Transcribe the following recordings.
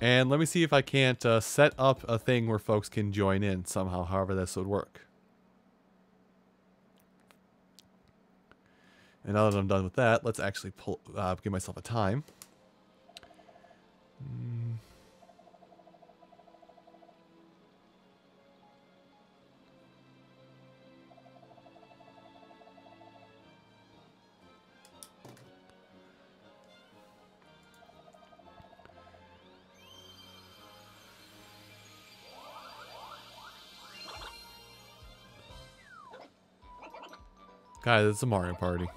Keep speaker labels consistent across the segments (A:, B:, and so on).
A: And let me see if I can't uh, set up a thing where folks can join in somehow, however this would work. And now that I'm done with that, let's actually pull, uh, give myself a time. Guys, it's a Mario Party.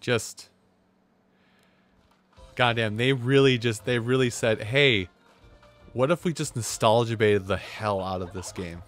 A: Just goddamn, they really just they really said, "Hey, what if we just nostalgia baited the hell out of this game?"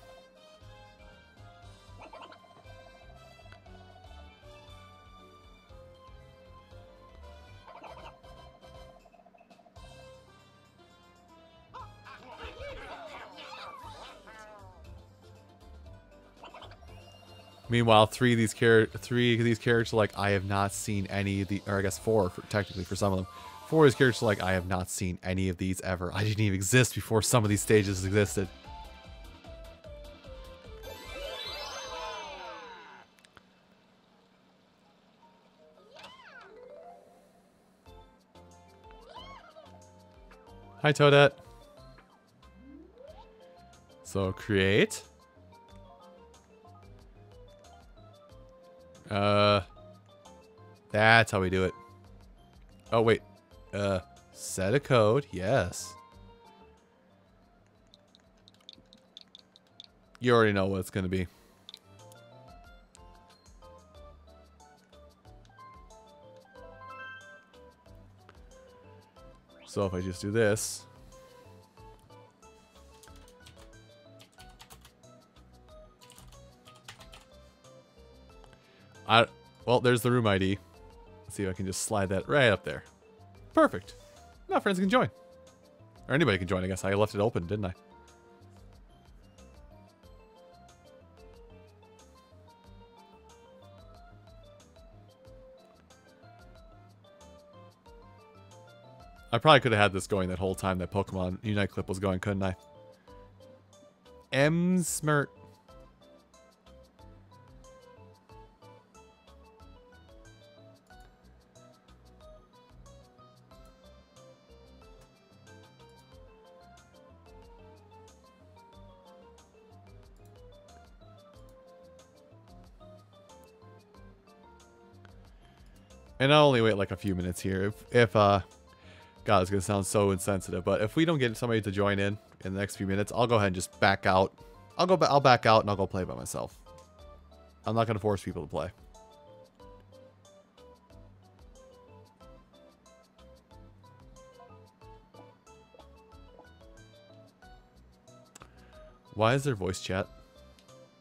A: Meanwhile, three of these three of these characters are like I have not seen any of the, or I guess four for, technically for some of them. Four of these characters are like I have not seen any of these ever. I didn't even exist before some of these stages existed. Hi, Toadette. So create. Uh, that's how we do it. Oh, wait. Uh, set a code. Yes. You already know what it's going to be. So if I just do this, I well, there's the room ID. Let's see if I can just slide that right up there. Perfect. Now friends can join. Or anybody can join, I guess. I left it open, didn't I? I probably could have had this going that whole time that Pokemon Unite clip was going, couldn't I? M Smirt. And I'll only wait like a few minutes here. If, if uh, God, it's going to sound so insensitive, but if we don't get somebody to join in in the next few minutes, I'll go ahead and just back out. I'll go. I'll back out and I'll go play by myself. I'm not going to force people to play. Why is there voice chat?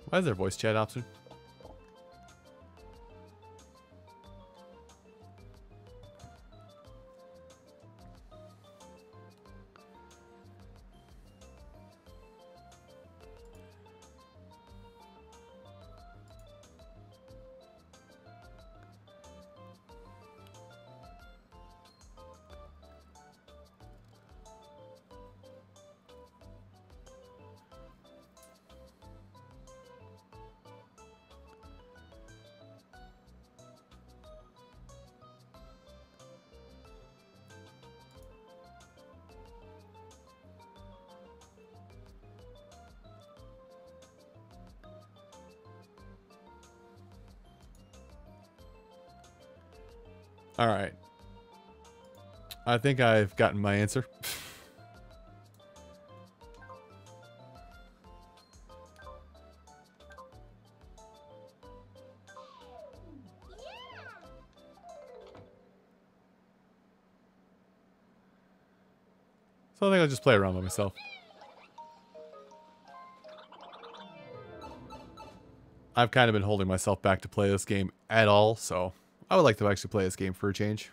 A: Why is there voice chat option? I think I've gotten my answer. So I think I'll just play around by myself. I've kind of been holding myself back to play this game at all, so I would like to actually play this game for a change.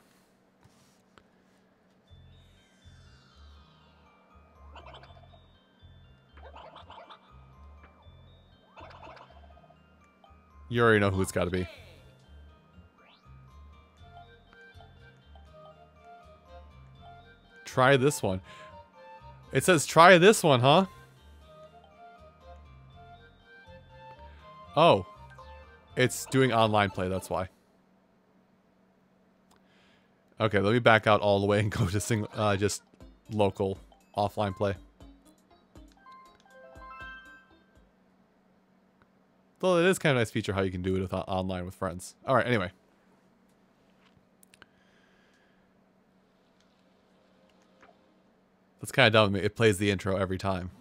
A: You already know who it's got to be. Try this one. It says try this one, huh? Oh. It's doing online play, that's why. Okay, let me back out all the way and go to sing, uh, just local offline play. Though it is kind of a nice feature how you can do it with, uh, online with friends. All right, anyway. That's kind of dumb. It plays the intro every time.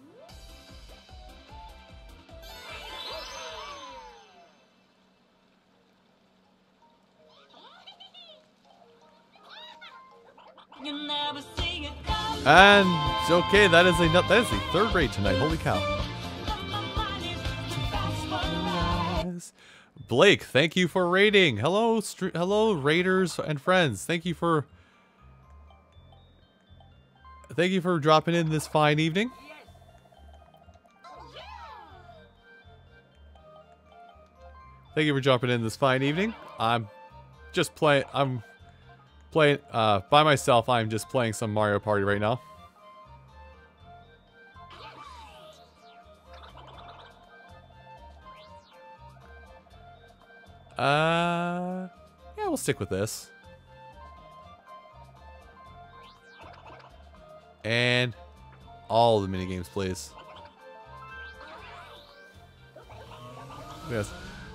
A: And okay, that is a that is the third rate tonight. Holy cow! Blake, thank you for raiding. Hello, hello, raiders and friends. Thank you for thank you for dropping in this fine evening. Thank you for jumping in this fine evening. I'm just playing. I'm playing uh, by myself. I'm just playing some Mario Party right now. Uh, yeah, we'll stick with this. And all the mini games, please. Yes.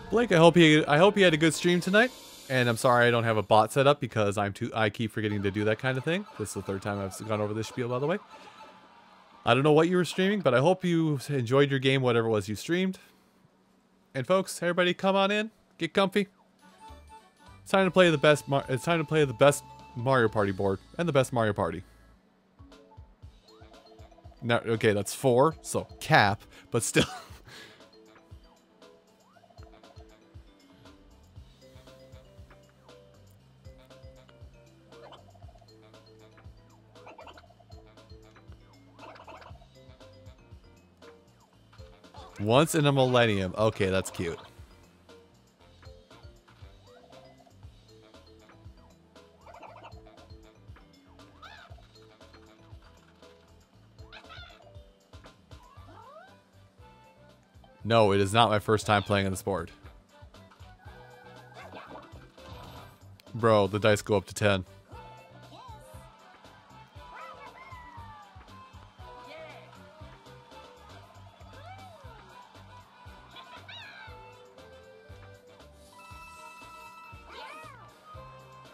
A: Blake, I hope you I hope you had a good stream tonight. And I'm sorry I don't have a bot set up because I'm too I keep forgetting to do that kind of thing. This is the third time I've gone over this spiel by the way. I don't know what you were streaming, but I hope you enjoyed your game, whatever it was you streamed. And folks, everybody come on in, get comfy. It's time to play the best Mar it's time to play the best Mario Party board and the best Mario Party. Now, okay, that's four, so cap, but still. Once in a millennium. Okay, that's cute. No, it is not my first time playing on this board. Bro, the dice go up to 10.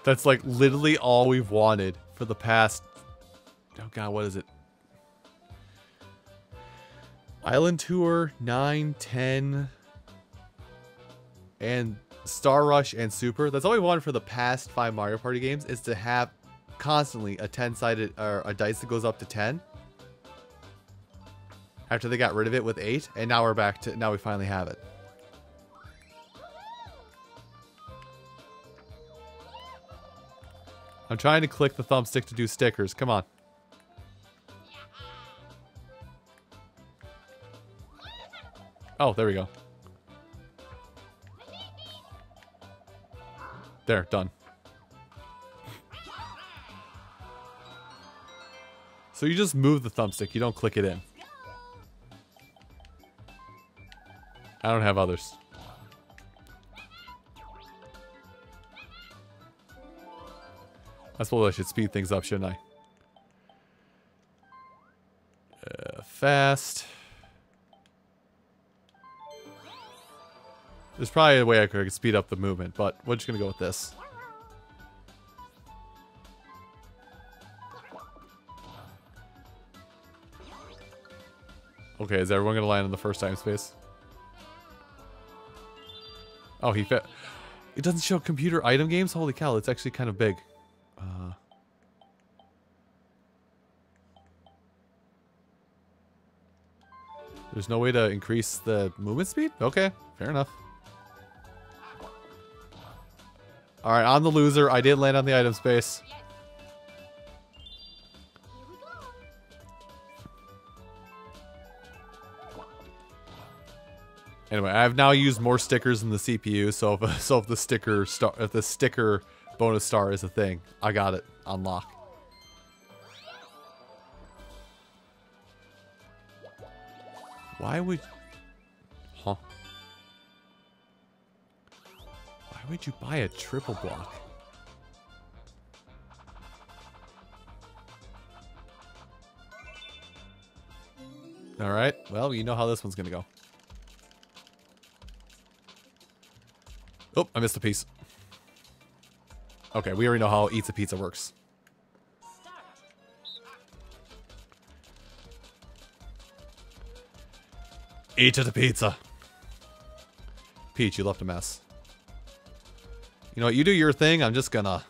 A: That's like literally all we've wanted for the past... Oh god, what is it? Island Tour, 9, 10, and Star Rush and Super. That's all we wanted for the past five Mario Party games is to have constantly a 10-sided or a dice that goes up to 10. After they got rid of it with 8, and now we're back to now we finally have it. I'm trying to click the thumbstick to do stickers. Come on. Oh, there we go. There, done. So you just move the thumbstick, you don't click it in. I don't have others. I suppose I should speed things up, shouldn't I? Uh, fast. There's probably a way I could speed up the movement, but we're just going to go with this. Okay, is everyone going to land in the first time space? Oh, he fit. It doesn't show computer item games? Holy cow, it's actually kind of big. Uh... There's no way to increase the movement speed? Okay, fair enough. Alright, I'm the loser. I did land on the item space. Anyway, I've now used more stickers in the CPU, so if so if the sticker star if the sticker bonus star is a thing, I got it unlock. Why would Huh? Why would you buy a triple block? Alright, well, you know how this one's gonna go. Oh, I missed a piece. Okay, we already know how Eats a Pizza works. Eat the pizza. Peach, you left a mess. You know what? You do your thing. I'm just gonna...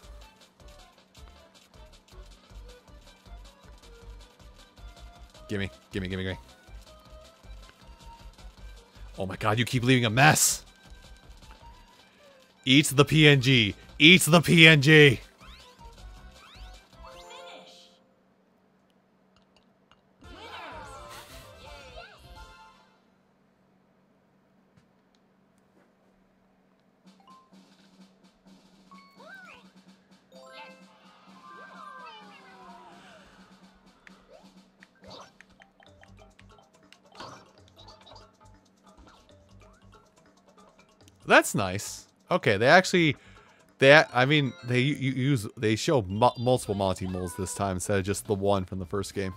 A: Gimme, gimme, gimme, gimme. Oh my god, you keep leaving a mess! Eat the PNG. Eat the PNG. Nice. Okay, they actually, they I mean they use they show multiple Monty moles this time instead of just the one from the first game,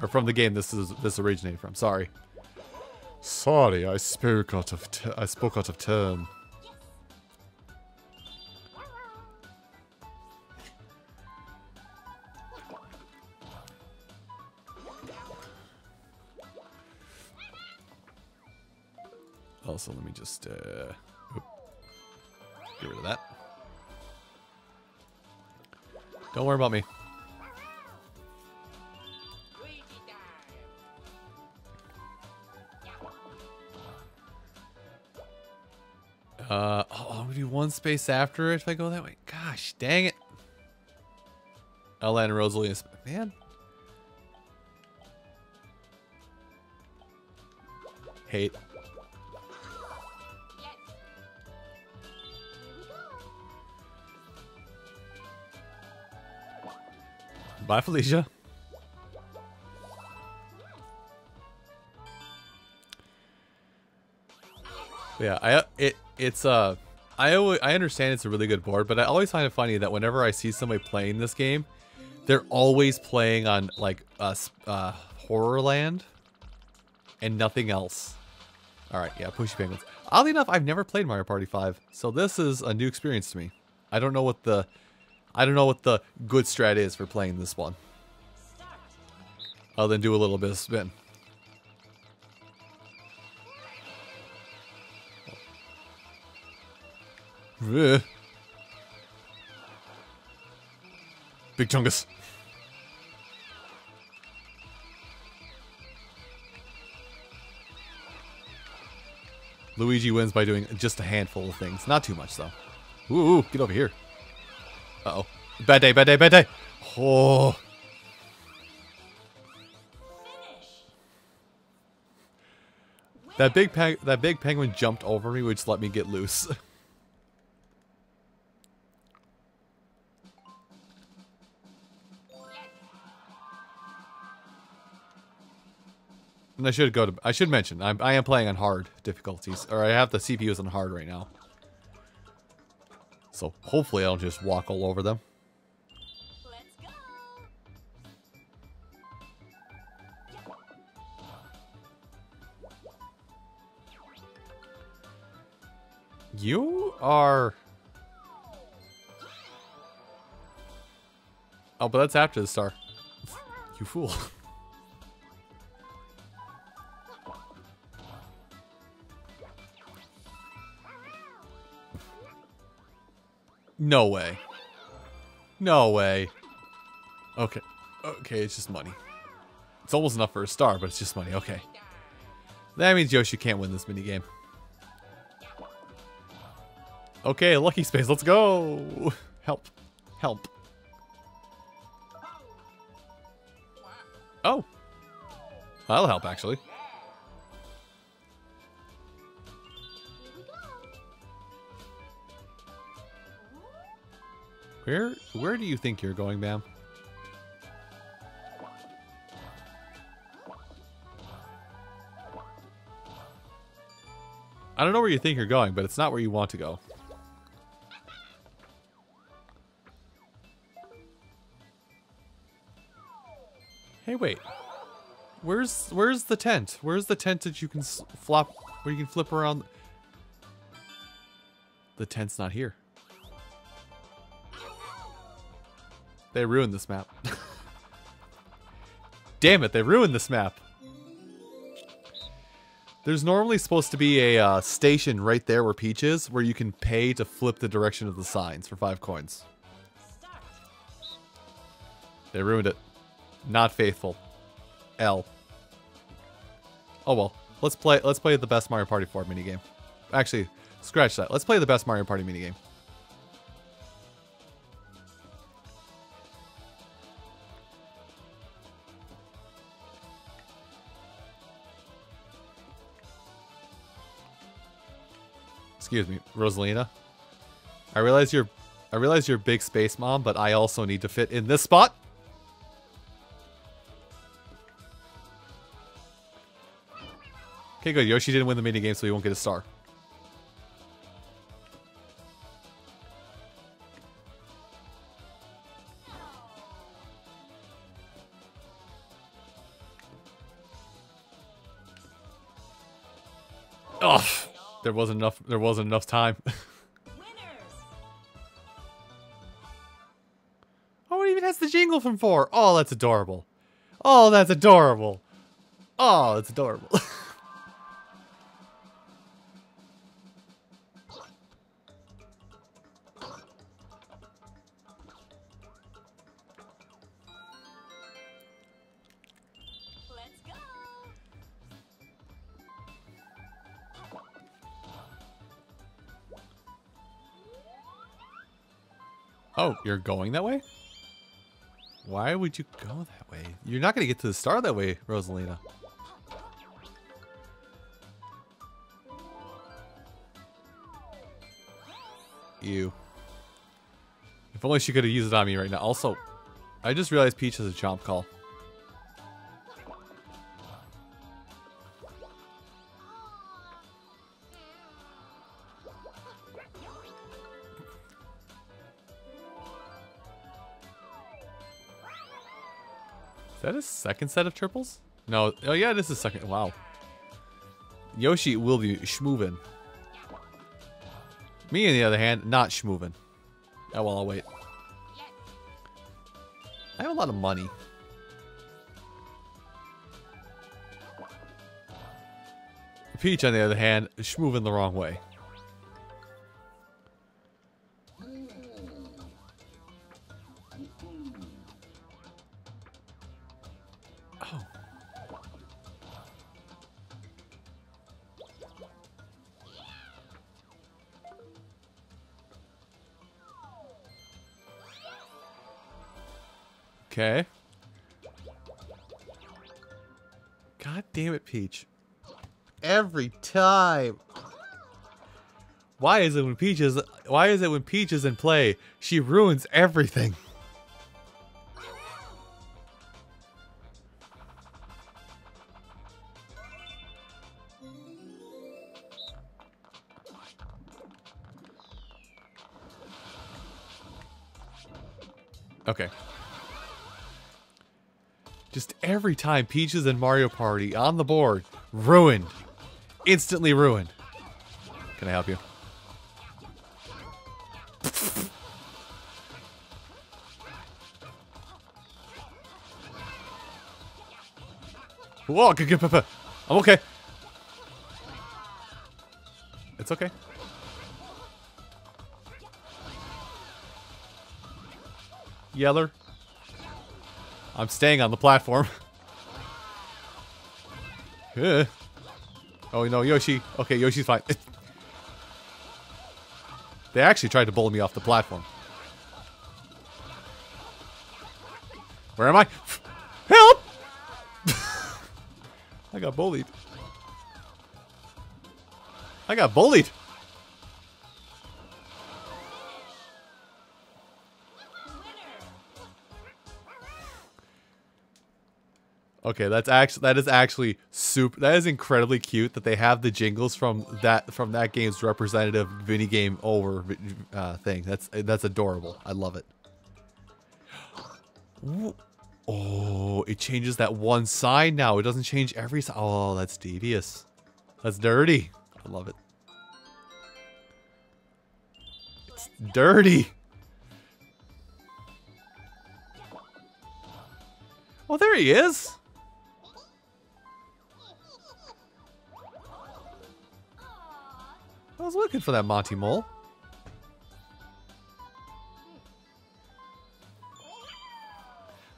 A: or from the game this is this originated from. Sorry. Sorry, I spoke out of I spoke out of turn. Just uh, Get rid of that. Don't worry about me. Uh, oh, I'm gonna do one space after it if I go that way. Gosh, dang it. Ella and Rosalie, man. Hate. Bye, Felicia. Yeah, I it it's uh I always, I understand it's a really good board, but I always find it funny that whenever I see somebody playing this game, they're always playing on like us uh, Horrorland and nothing else. All right, yeah, Pushy Penguins. Oddly enough, I've never played Mario Party 5, so this is a new experience to me. I don't know what the I don't know what the good strat is for playing this one. Other than do a little bit of spin. Big Chungus. Luigi wins by doing just a handful of things. Not too much, though. Ooh, get over here. Uh oh Bad day, bad day, bad day. Oh. That big that big penguin jumped over me, which let me get loose. and I should go to I should mention I'm I am playing on hard difficulties, or I have the CPUs on hard right now. So hopefully I'll just walk all over them. You are... Oh, but that's after the star. you fool. No way. No way. Okay. Okay, it's just money. It's almost enough for a star, but it's just money. Okay. That means Yoshi can't win this minigame. Okay, lucky space, let's go! Help. Help. Oh. That'll help, actually. Where where do you think you're going, ma'am? I don't know where you think you're going, but it's not where you want to go. Hey, wait. Where's where's the tent? Where's the tent that you can flop, where you can flip around? The tent's not here. They ruined this map. Damn it, they ruined this map. There's normally supposed to be a uh, station right there where Peach is, where you can pay to flip the direction of the signs for five coins. They ruined it. Not faithful. L. Oh well. Let's play let's play the best Mario Party 4 minigame. Actually, scratch that. Let's play the best Mario Party minigame. Excuse me, Rosalina. I realize you're I realize you're big space mom, but I also need to fit in this spot. Okay, good. Yoshi didn't win the mini game, so he won't get a star. There wasn't enough. There wasn't enough time. oh, it even has the jingle from four. Oh, that's adorable. Oh, that's adorable. Oh, that's adorable. Oh, you're going that way? Why would you go that way? You're not going to get to the star that way, Rosalina. You. If only she could have used it on me right now. Also, I just realized Peach has a chomp call. That a second set of triples? No. Oh, yeah, this is second. Wow. Yoshi will be schmovin'. Me, on the other hand, not schmovin'. Oh, well, I'll wait. I have a lot of money. Peach, on the other hand, is schmovin' the wrong way. Okay. God damn it, Peach. Every time. Why is it when Peach is why is it when Peach is in play, she ruins everything? Every time Peaches and Mario Party on the board, ruined. Instantly ruined. Can I help you? Whoa, I'm okay. It's okay. Yeller. I'm staying on the platform. oh no, Yoshi. Okay, Yoshi's fine. they actually tried to bully me off the platform. Where am I? Help! I got bullied. I got bullied. Okay, that's actually that is actually super. That is incredibly cute that they have the jingles from that from that game's representative mini game over uh, thing. That's that's adorable. I love it. Oh, it changes that one side now. It doesn't change every side. Oh, that's devious. That's dirty. I love it. It's dirty. Oh, there he is. I was looking for that Monty Mole.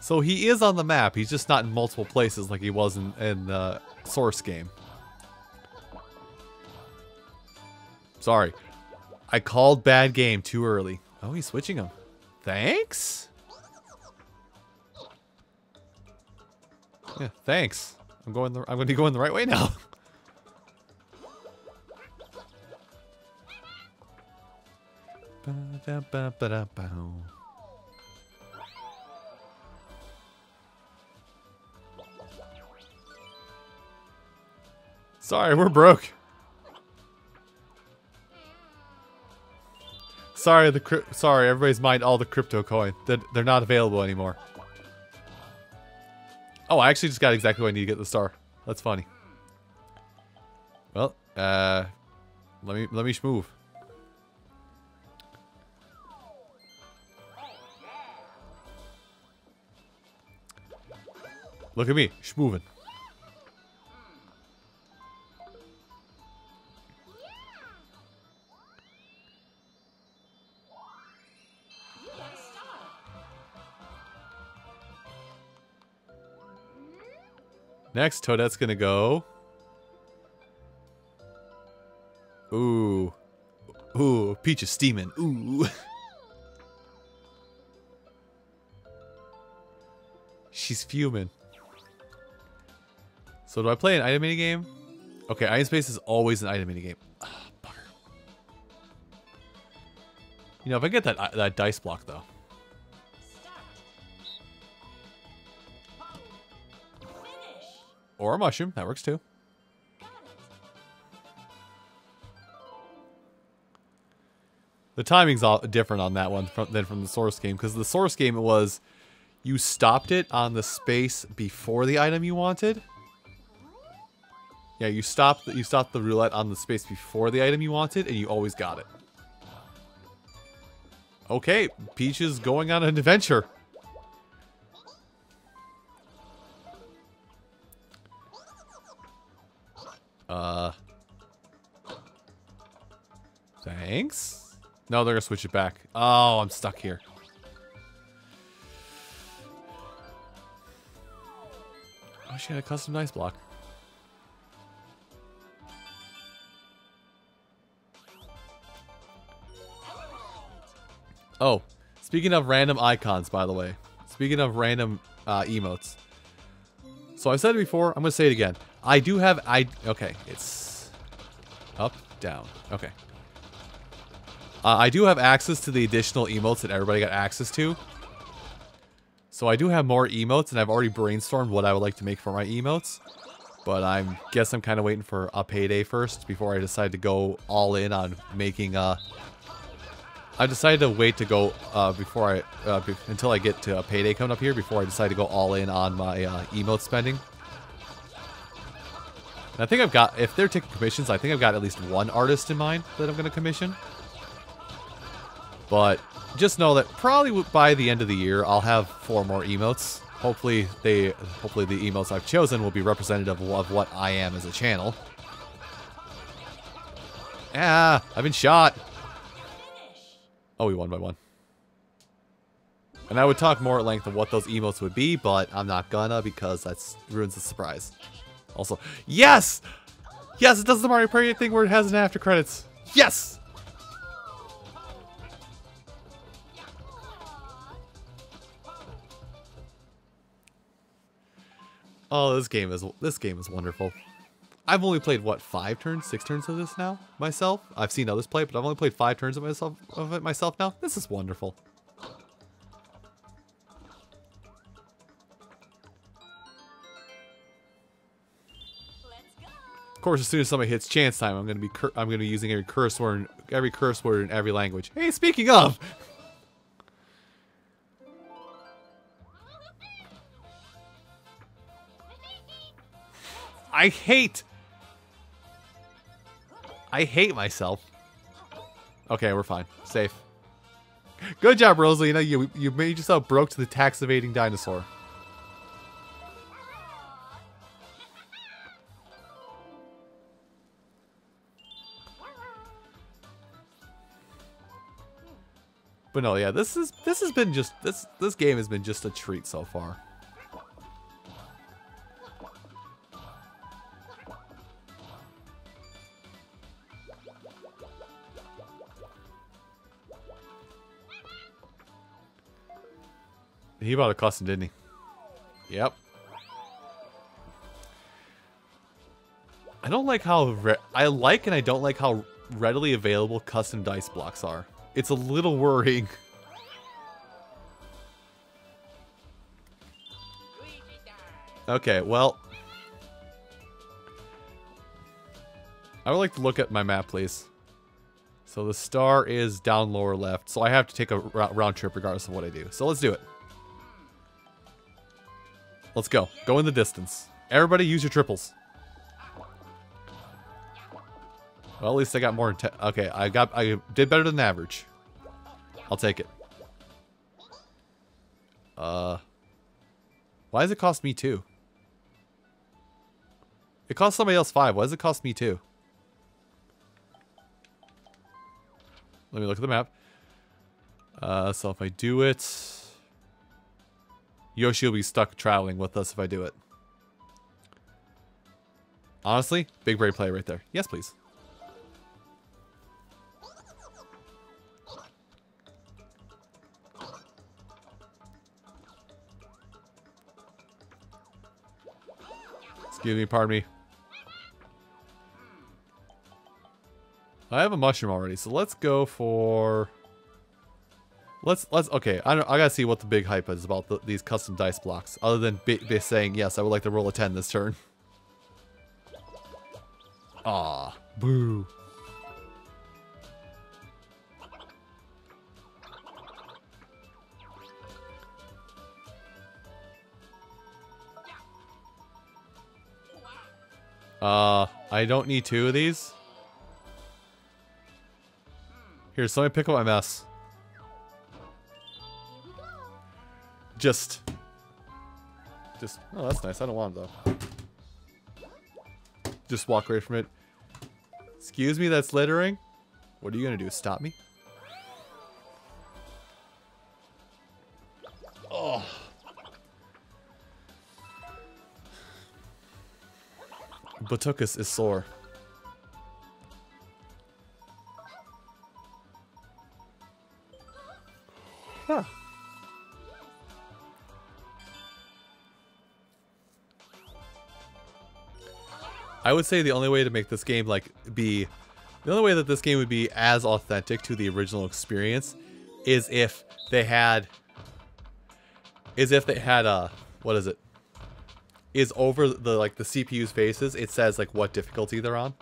A: So he is on the map. He's just not in multiple places like he was in, in the source game. Sorry. I called bad game too early. Oh, he's switching him. Thanks? Yeah, thanks. I'm going the I'm going to be going the right way now. Sorry, we're broke. Sorry, the sorry, everybody's mined all the crypto coin. They're, they're not available anymore. Oh, I actually just got exactly what I need to get the star. That's funny. Well, uh, let me let me move. Look at me, schmoving. Next, Toadette's gonna go. Ooh. Ooh, Peach is steaming. Ooh. She's fuming. So do I play an item mini game? Okay, Item Space is always an item mini game. Ah, you know, if I get that uh, that dice block though. Or a mushroom. That works too. The timing's all different on that one from, than from the source game. Because the source game it was you stopped it on the space before the item you wanted. Yeah, you stopped you stopped the roulette on the space before the item you wanted, and you always got it. Okay, Peach is going on an adventure. Uh. Thanks. No, they're gonna switch it back. Oh, I'm stuck here. Oh, she had a custom dice block. Oh, speaking of random icons, by the way. Speaking of random uh, emotes. So I said it before, I'm going to say it again. I do have, I, okay, it's up, down, okay. Uh, I do have access to the additional emotes that everybody got access to. So I do have more emotes, and I've already brainstormed what I would like to make for my emotes. But I guess I'm kind of waiting for a payday first before I decide to go all in on making uh, I decided to wait to go uh, before I uh, be until I get to a payday coming up here before I decide to go all in on my uh, emote spending. And I think I've got if they're taking commissions, I think I've got at least one artist in mind that I'm going to commission. But just know that probably by the end of the year I'll have four more emotes. Hopefully they hopefully the emotes I've chosen will be representative of what I am as a channel. Ah, I've been shot. Oh, we won by one. And I would talk more at length of what those emotes would be, but I'm not gonna because that ruins the surprise. Also, yes! Yes, it does the Mario Party thing where it has an after credits. Yes! Oh, this game is this game is wonderful. I've only played what five turns, six turns of this now myself. I've seen others play, but I've only played five turns of myself of it myself now. This is wonderful. Of course, as soon as somebody hits chance time, I'm gonna be I'm gonna be using every curse word, every curse word in every language. Hey, speaking of, I hate, I hate myself. Okay, we're fine, safe. Good job, Rosalina. You you made yourself broke to the tax evading dinosaur. But no, yeah, this is this has been just this this game has been just a treat so far. He bought a custom, didn't he? Yep. I don't like how I like and I don't like how readily available custom dice blocks are. It's a little worrying. Okay, well. I would like to look at my map, please. So the star is down lower left, so I have to take a round trip regardless of what I do. So let's do it. Let's go. Go in the distance. Everybody use your triples. Well, at least I got more. Okay, I got. I did better than average. I'll take it. Uh, why does it cost me two? It cost somebody else five. Why does it cost me two? Let me look at the map. Uh, so if I do it, Yoshi will be stuck traveling with us if I do it. Honestly, big brain play right there. Yes, please. Excuse me, pardon me. I have a mushroom already, so let's go for... Let's, let's, okay, I, don't, I gotta see what the big hype is about the, these custom dice blocks, other than be saying, yes, I would like to roll a 10 this turn. Ah, boo. Uh, I don't need two of these. Here, so let me pick up my mess. Just... Just... Oh, that's nice. I don't want them, though. Just walk away from it. Excuse me, that's littering? What are you gonna do, stop me? Oh. Batukus is sore. Would say the only way to make this game like be the only way that this game would be as authentic to the original experience is if they had is if they had a what is it is over the like the CPU's faces, it says like what difficulty they're on.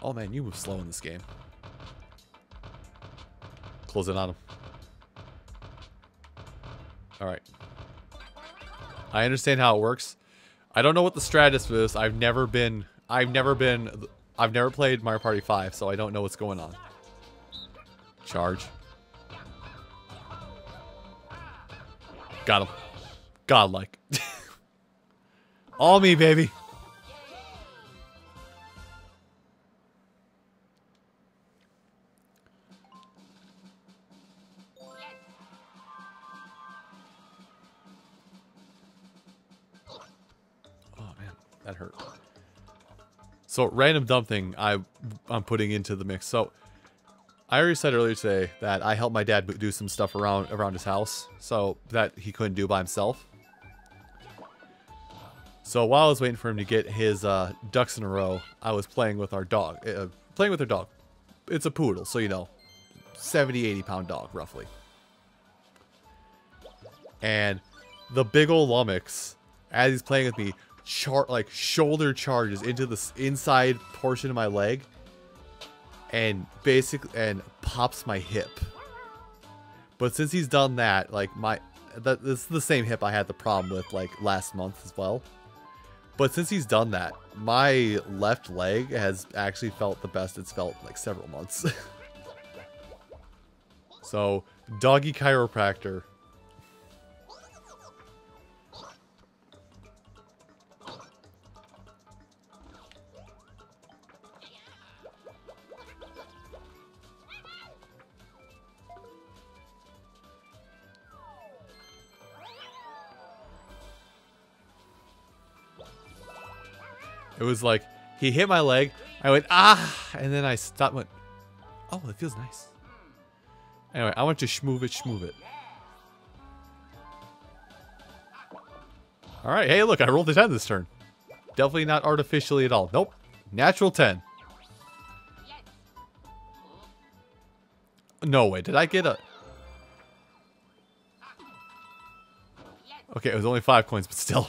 A: Oh man, you move slow in this game. Close it on him. Alright. I understand how it works. I don't know what the strat is for this. I've never been I've never been I've never played Mario Party 5, so I don't know what's going on. Charge. Got him. Godlike. All me, baby. So random dumb thing I I'm putting into the mix. So I already said earlier today that I helped my dad do some stuff around around his house, so that he couldn't do by himself. So while I was waiting for him to get his uh, ducks in a row, I was playing with our dog. Uh, playing with our dog. It's a poodle, so you know, 70, 80 pound dog, roughly. And the big old lummox, as he's playing with me, char like shoulder charges into the inside portion of my leg and basically and pops my hip. But since he's done that, like my that this is the same hip I had the problem with like last month as well. But since he's done that, my left leg has actually felt the best it's felt like several months. so, doggy chiropractor It was like, he hit my leg. I went, ah, and then I stopped went, oh, it feels nice. Anyway, I want to schmoove it, schmoove it. All right, hey, look, I rolled a 10 this turn. Definitely not artificially at all. Nope, natural 10. No way, did I get a... Okay, it was only five coins, but still.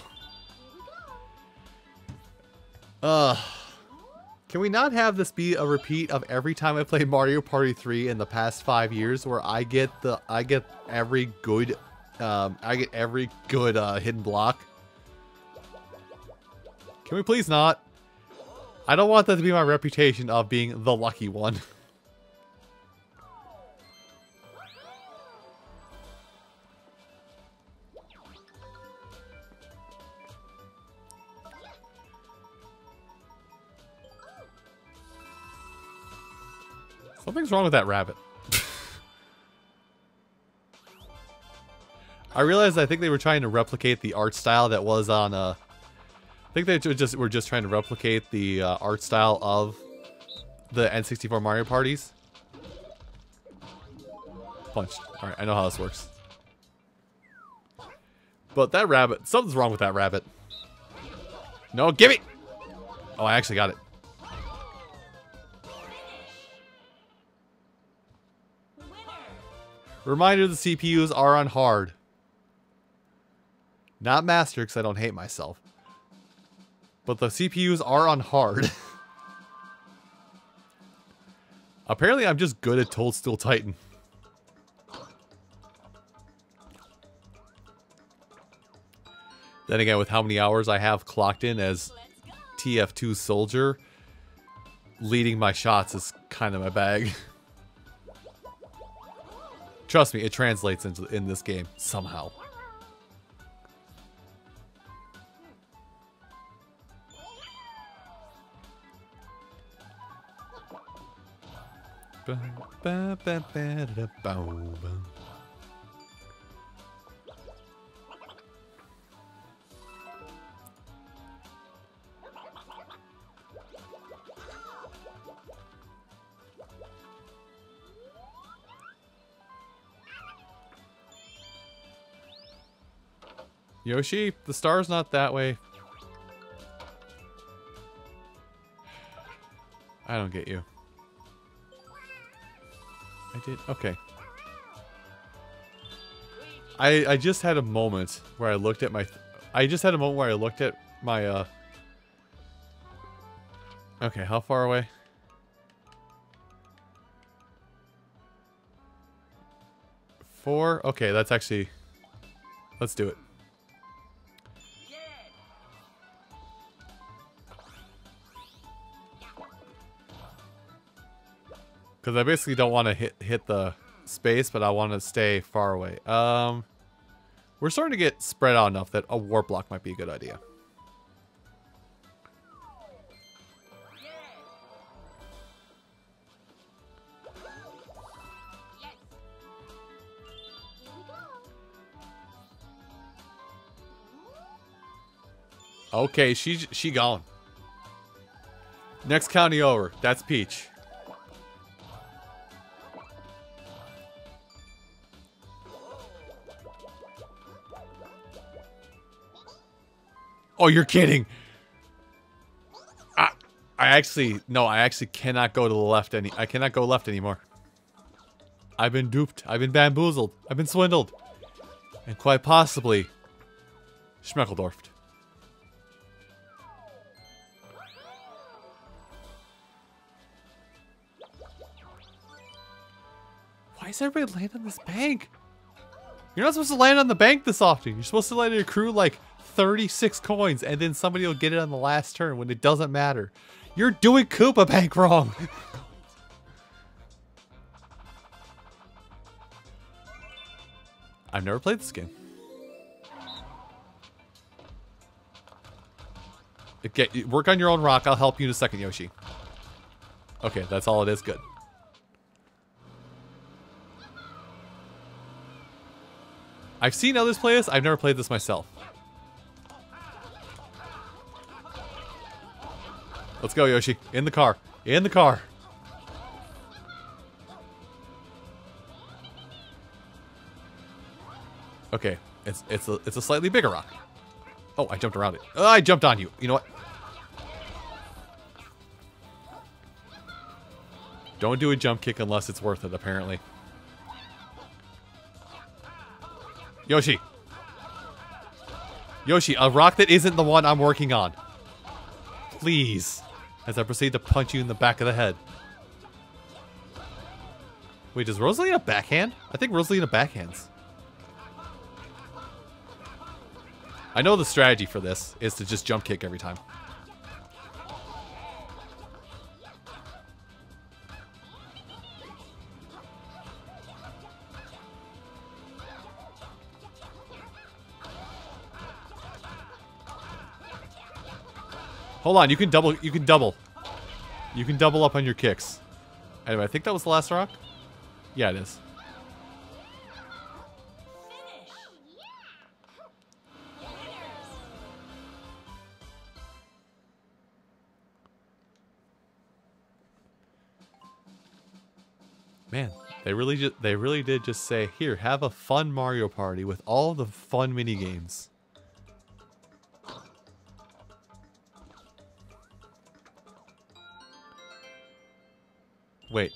A: Uh, can we not have this be a repeat of every time I play Mario Party 3 in the past five years, where I get the I get every good, um, I get every good uh, hidden block? Can we please not? I don't want that to be my reputation of being the lucky one. Something's wrong with that rabbit. I realized I think they were trying to replicate the art style that was on uh I think they just were just trying to replicate the uh, art style of the N64 Mario parties. Punched. Alright, I know how this works. But that rabbit, something's wrong with that rabbit. No, give me! Oh, I actually got it. Reminder the CPUs are on hard. Not master because I don't hate myself. But the CPUs are on hard. Apparently I'm just good at Toadstool Titan. Then again, with how many hours I have clocked in as TF2 soldier, leading my shots is kind of my bag. Trust me, it translates into in this game somehow. Ba, ba, ba, Yoshi, the star's not that way. I don't get you. I did. Okay. I I just had a moment where I looked at my. I just had a moment where I looked at my. uh Okay, how far away? Four. Okay, that's actually. Let's do it. Because I basically don't want to hit hit the space, but I want to stay far away. Um, we're starting to get spread out enough that a warp block might be a good idea. Okay, she she gone. Next county over. That's Peach. Oh, you're kidding. I, I actually, no, I actually cannot go to the left any, I cannot go left anymore. I've been duped. I've been bamboozled. I've been swindled. And quite possibly, schmeckeldorfed. Why is everybody land on this bank? You're not supposed to land on the bank this often. You're supposed to land your crew like 36 coins and then somebody will get it on the last turn when it doesn't matter. You're doing Koopa Bank wrong. I've never played this game. Get, work on your own rock. I'll help you in a second, Yoshi. Okay, that's all it is. Good. I've seen others play this. I've never played this myself. Let's go, Yoshi. In the car. In the car. Okay, it's it's a it's a slightly bigger rock. Oh, I jumped around it. Oh, I jumped on you. You know what? Don't do a jump kick unless it's worth it, apparently. Yoshi. Yoshi, a rock that isn't the one I'm working on. Please. As I proceed to punch you in the back of the head. Wait, does Rosalina backhand? I think Rosalina backhands. I know the strategy for this is to just jump kick every time. Hold on, you can double, you can double. You can double up on your kicks. Anyway, I think that was the last rock. Yeah, it is. Man, they really just they really did just say, "Here, have a fun Mario Party with all the fun mini games." Wait.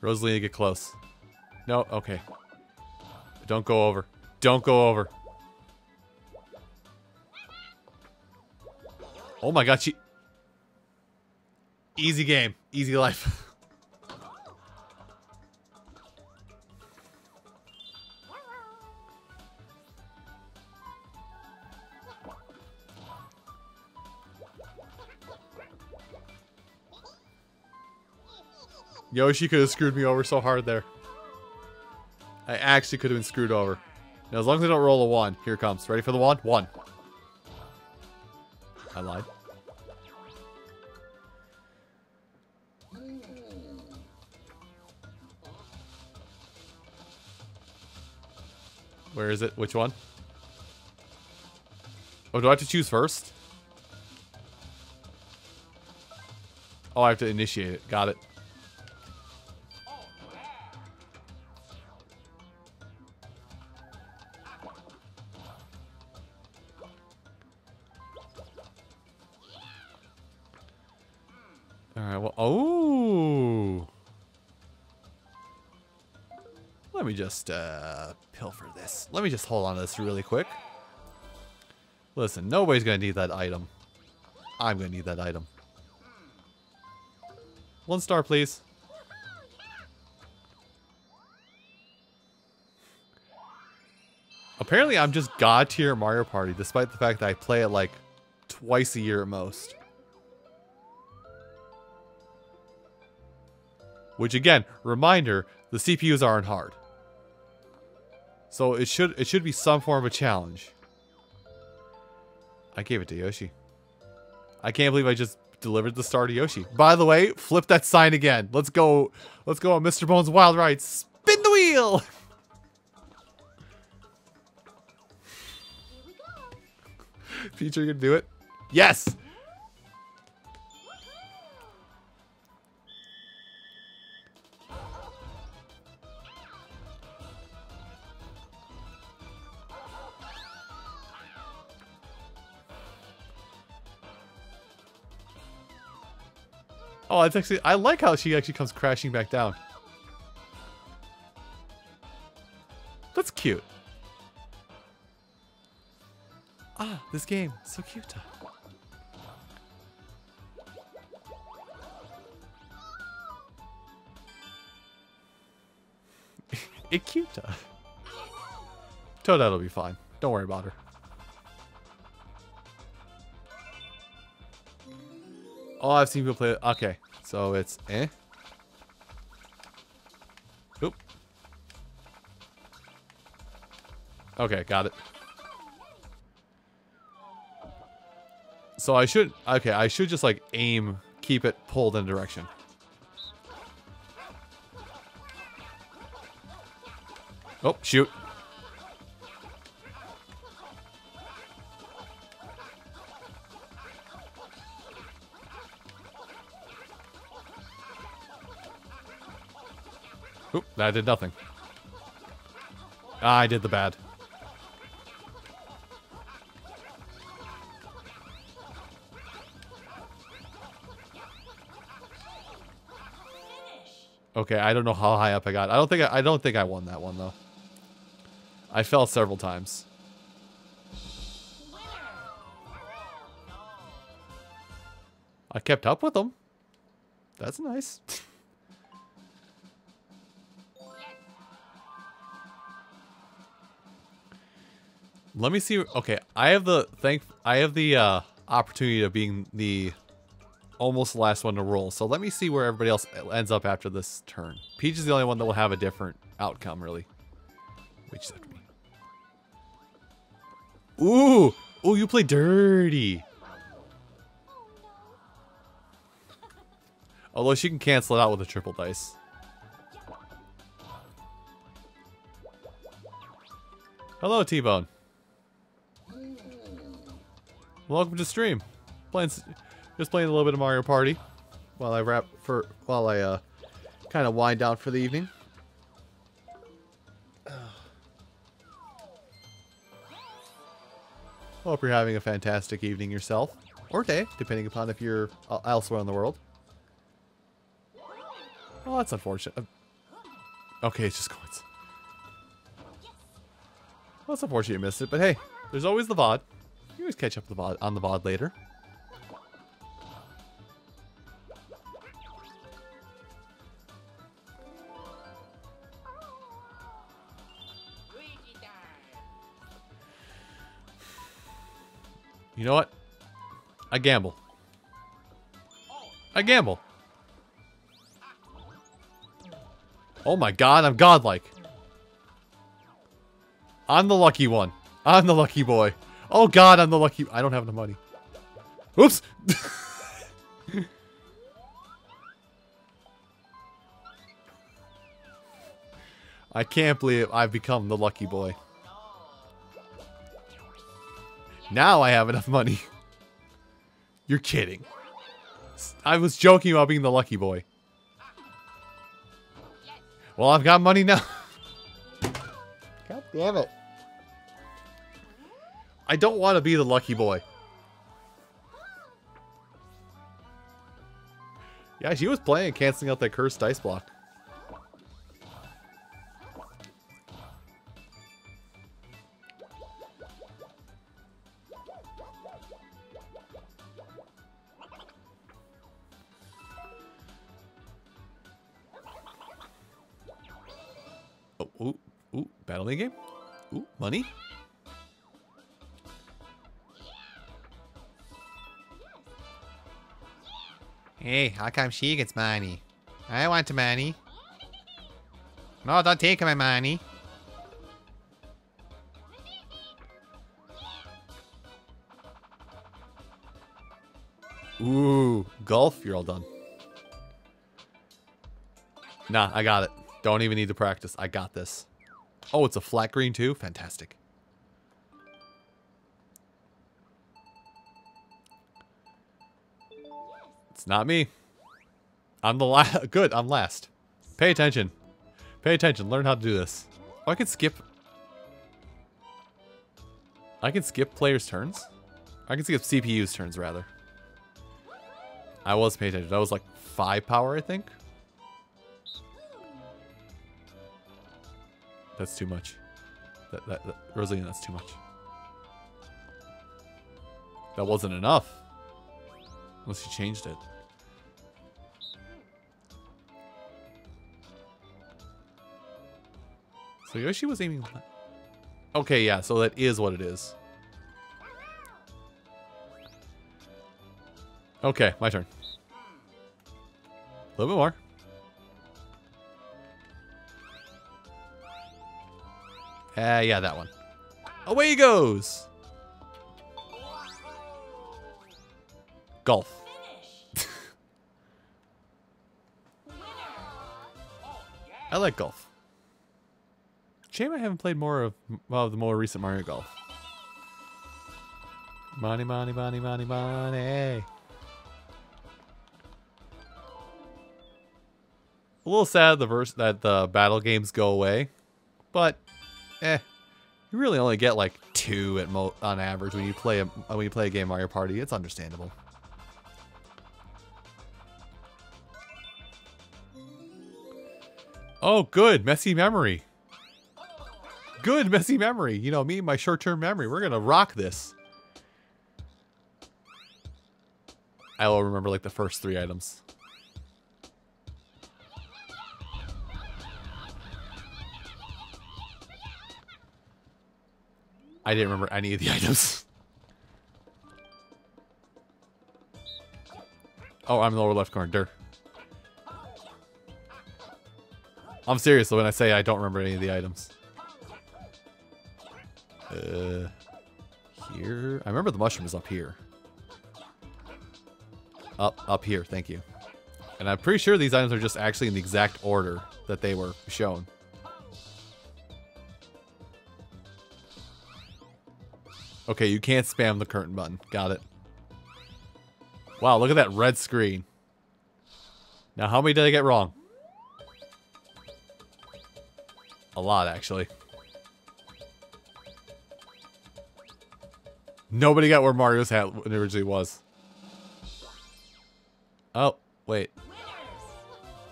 A: Rosalina, get close. No, okay. Don't go over. Don't go over. Oh my god, she... Easy game. Easy life. Yoshi could have screwed me over so hard there. I actually could have been screwed over. Now, as long as I don't roll a one, here comes. Ready for the one? One. I lied. Where is it? Which one? Oh, do I have to choose first? Oh, I have to initiate it. Got it. Just, uh, pilfer this. Let me just hold on to this really quick. Listen, nobody's gonna need that item. I'm gonna need that item. One star, please. Apparently, I'm just god tier Mario Party, despite the fact that I play it like twice a year at most. Which again, reminder, the CPUs aren't hard. So it should it should be some form of a challenge. I gave it to Yoshi. I can't believe I just delivered the star to Yoshi. By the way, flip that sign again. Let's go. Let's go on Mr. Bones Wild Ride. Spin the wheel! Are you gonna do it? Yes! Oh, it's actually, I like how she actually comes crashing back down. That's cute. Ah, this game, so cute. Ikita. Toadette will be fine. Don't worry about her. Oh, I've seen people play. Okay, so it's eh. Oop. Okay, got it. So I should, okay, I should just like aim, keep it pulled in a direction. Oh, shoot. That did nothing. I did the bad. Okay, I don't know how high up I got. I don't think I, I don't think I won that one though. I fell several times. I kept up with them. That's nice. Let me see. Okay, I have the thank. I have the uh, opportunity of being the almost last one to roll. So let me see where everybody else ends up after this turn. Peach is the only one that will have a different outcome, really. Which that me. Ooh, ooh, you play dirty. Although she can cancel it out with a triple dice. Hello, T-Bone. Welcome to stream. Playing, just playing a little bit of Mario Party while I wrap for while I uh, kind of wind down for the evening. Hope you're having a fantastic evening yourself, or day, depending upon if you're uh, elsewhere in the world. Oh, that's unfortunate. Okay, it's just coins. Well, it's unfortunate you missed it, but hey, there's always the VOD. You always catch up the VOD, on the VOD later. You know what? I gamble. I gamble. Oh my god, I'm godlike. I'm the lucky one. I'm the lucky boy. Oh god, I'm the lucky... I don't have enough money. Oops! I can't believe I've become the lucky boy. Now I have enough money. You're kidding. I was joking about being the lucky boy. Well, I've got money now. God damn it. I don't want to be the lucky boy. Yeah, she was playing canceling out that cursed dice block. Oh, ooh, ooh, battling game? Ooh, money? Hey, how come she gets money? I want money. No, don't take my money. Ooh, golf, you're all done. Nah, I got it. Don't even need to practice. I got this. Oh, it's a flat green too? Fantastic. Not me. I'm the last. Good, I'm last. Pay attention. Pay attention. Learn how to do this. Oh, I can skip. I can skip players' turns? I can skip CPU's turns, rather. I was paying attention. That was like 5 power, I think. That's too much. That, that, that Rosalina, that's too much. That wasn't enough. Unless you changed it. So Yoshi was aiming... Okay, yeah, so that is what it is. Okay, my turn. A little bit more. Uh, yeah, that one. Away he goes! Golf. I like golf. Shame I haven't played more of well, the more recent Mario Golf. Money, money, money, money, money. A little sad the verse that the battle games go away, but eh, you really only get like two at mo on average when you play a when you play a game Mario Party. It's understandable. Oh, good. Messy memory. Good messy memory. You know, me and my short-term memory. We're going to rock this. I will remember like the first three items. I didn't remember any of the items. Oh, I'm in the lower left corner. I'm serious when I say I don't remember any of the items. Uh, here? I remember the mushroom is up here. Up, up here, thank you. And I'm pretty sure these items are just actually in the exact order that they were shown. Okay, you can't spam the curtain button. Got it. Wow, look at that red screen. Now, how many did I get wrong? A lot, actually. Nobody got where Mario's hat originally was. Oh, wait.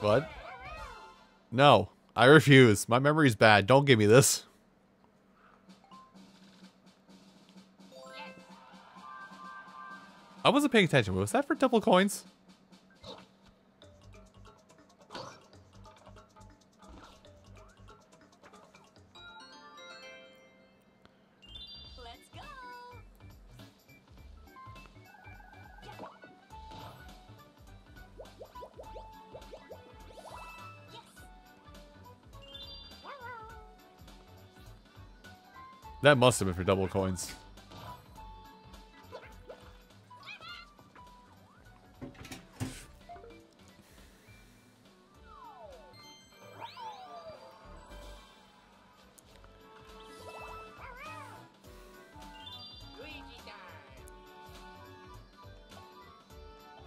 A: What? No, I refuse. My memory's bad. Don't give me this. I wasn't paying attention. Was that for double coins? That must have been for double coins.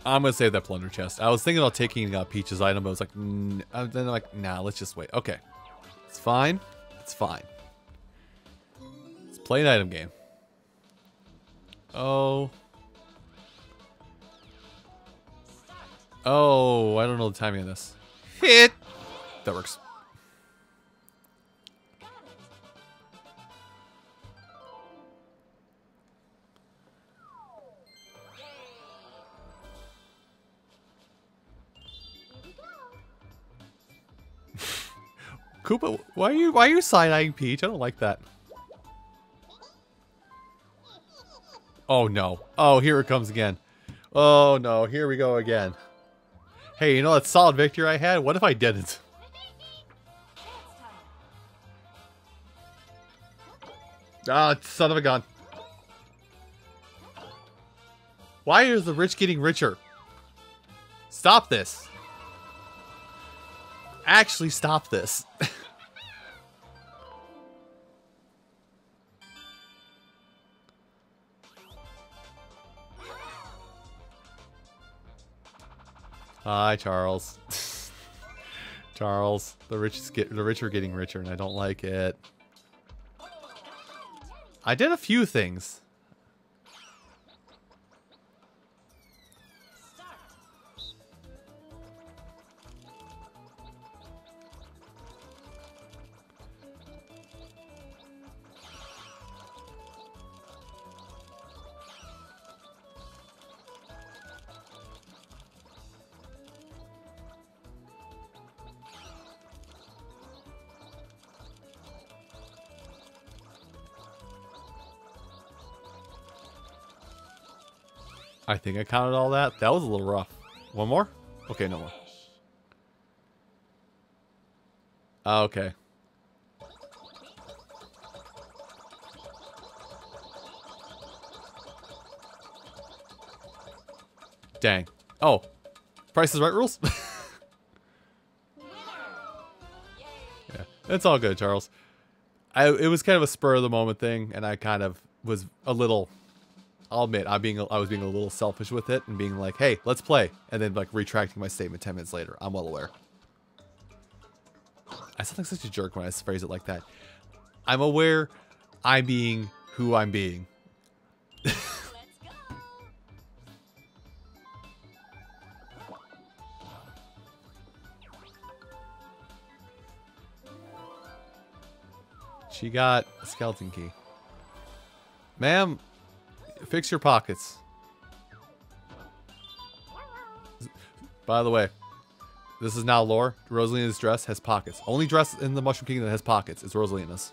A: I'm gonna save that plunder chest. I was thinking about taking uh, Peach's item, but I was like, mm, then I'm like, nah, let's just wait. Okay, it's fine. It's fine. Play an item game. Oh. Oh, I don't know the timing of this. Hit! That works. Koopa, why are you why are you side eyeing Peach? I don't like that. Oh no. Oh, here it comes again. Oh no, here we go again. Hey, you know that solid victory I had? What if I didn't? Ah, son of a gun. Why is the rich getting richer? Stop this. Actually stop this. Hi, Charles. Charles, the rich get the rich are getting richer, and I don't like it. I did a few things. I think I counted all that. That was a little rough. One more? Okay, no more. Ah, okay. Dang. Oh. Price is right rules? yeah. It's all good, Charles. I, it was kind of a spur of the moment thing, and I kind of was a little I'll admit I being I was being a little selfish with it and being like, "Hey, let's play," and then like retracting my statement ten minutes later. I'm well aware. I sound like such a jerk when I phrase it like that. I'm aware I'm being who I'm being. she got a skeleton key. Ma'am, fix your pockets. By the way, this is now lore. Rosalina's dress has pockets. Only dress in the Mushroom Kingdom that has pockets is Rosalina's.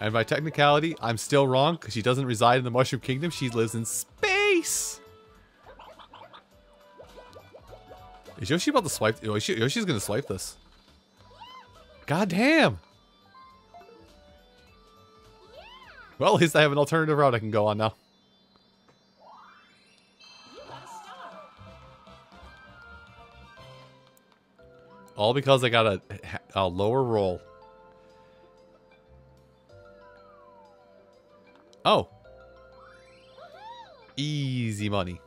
A: And by technicality, I'm still wrong because she doesn't reside in the Mushroom Kingdom. She lives in space. Is Yoshi about to swipe? Yoshi, Yoshi's going to swipe this. God damn. Well, at least I have an alternative route I can go on now. All because I got a, a lower roll. Oh. Easy money.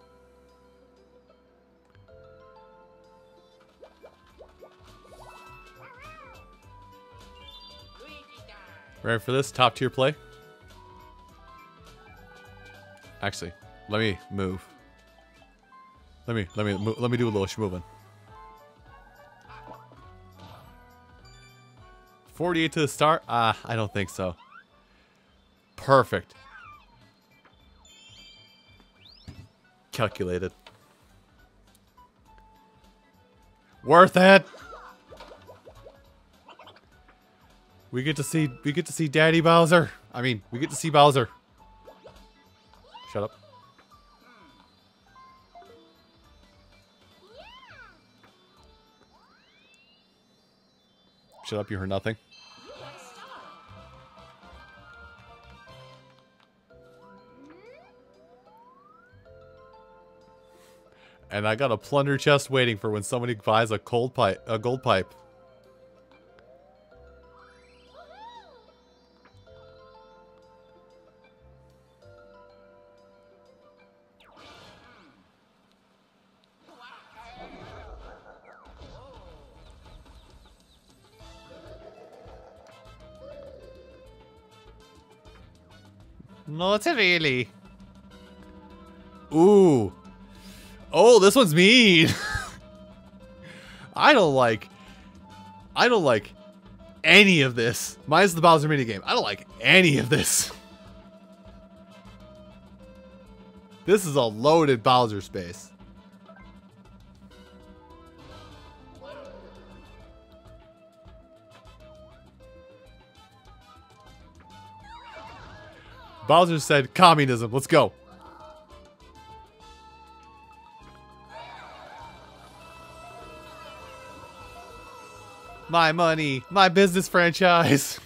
A: Ready for this top tier play? Actually, let me move. Let me let me let me do a little schmoving. 48 to the start? Ah, I don't think so. Perfect. Calculated. Worth it! We get to see we get to see Daddy Bowser. I mean, we get to see Bowser. Shut up. Shut up, you heard nothing. And I got a plunder chest waiting for when somebody buys a cold pipe, a gold pipe. Not really. Ooh. Oh, this one's mean. I don't like... I don't like any of this. Mine's the Bowser minigame. I don't like any of this. This is a loaded Bowser space. Bowser said, communism, let's go. My money, my business franchise.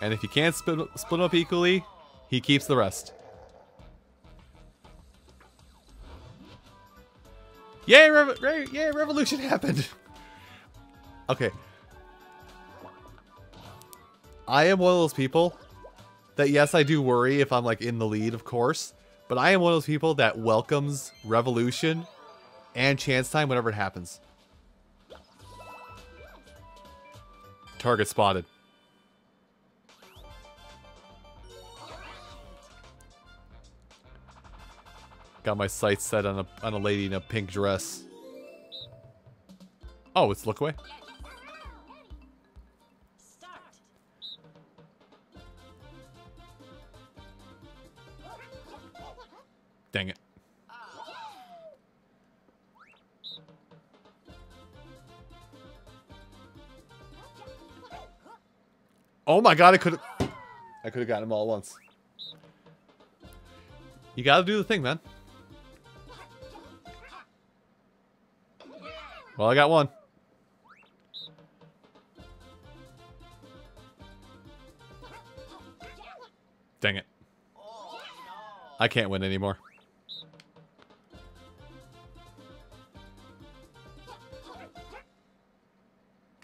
A: And if he can't split, split up equally, he keeps the rest. Yay, Rev yay, revolution happened. okay, I am one of those people that, yes, I do worry if I'm like in the lead, of course, but I am one of those people that welcomes revolution and chance time whenever it happens. Target spotted. Got my sights set on a on a lady in a pink dress. Oh, it's look away. Dang it. Oh my god, I could I could have gotten them all at once. You gotta do the thing, man. Well, I got one. Dang it. I can't win anymore.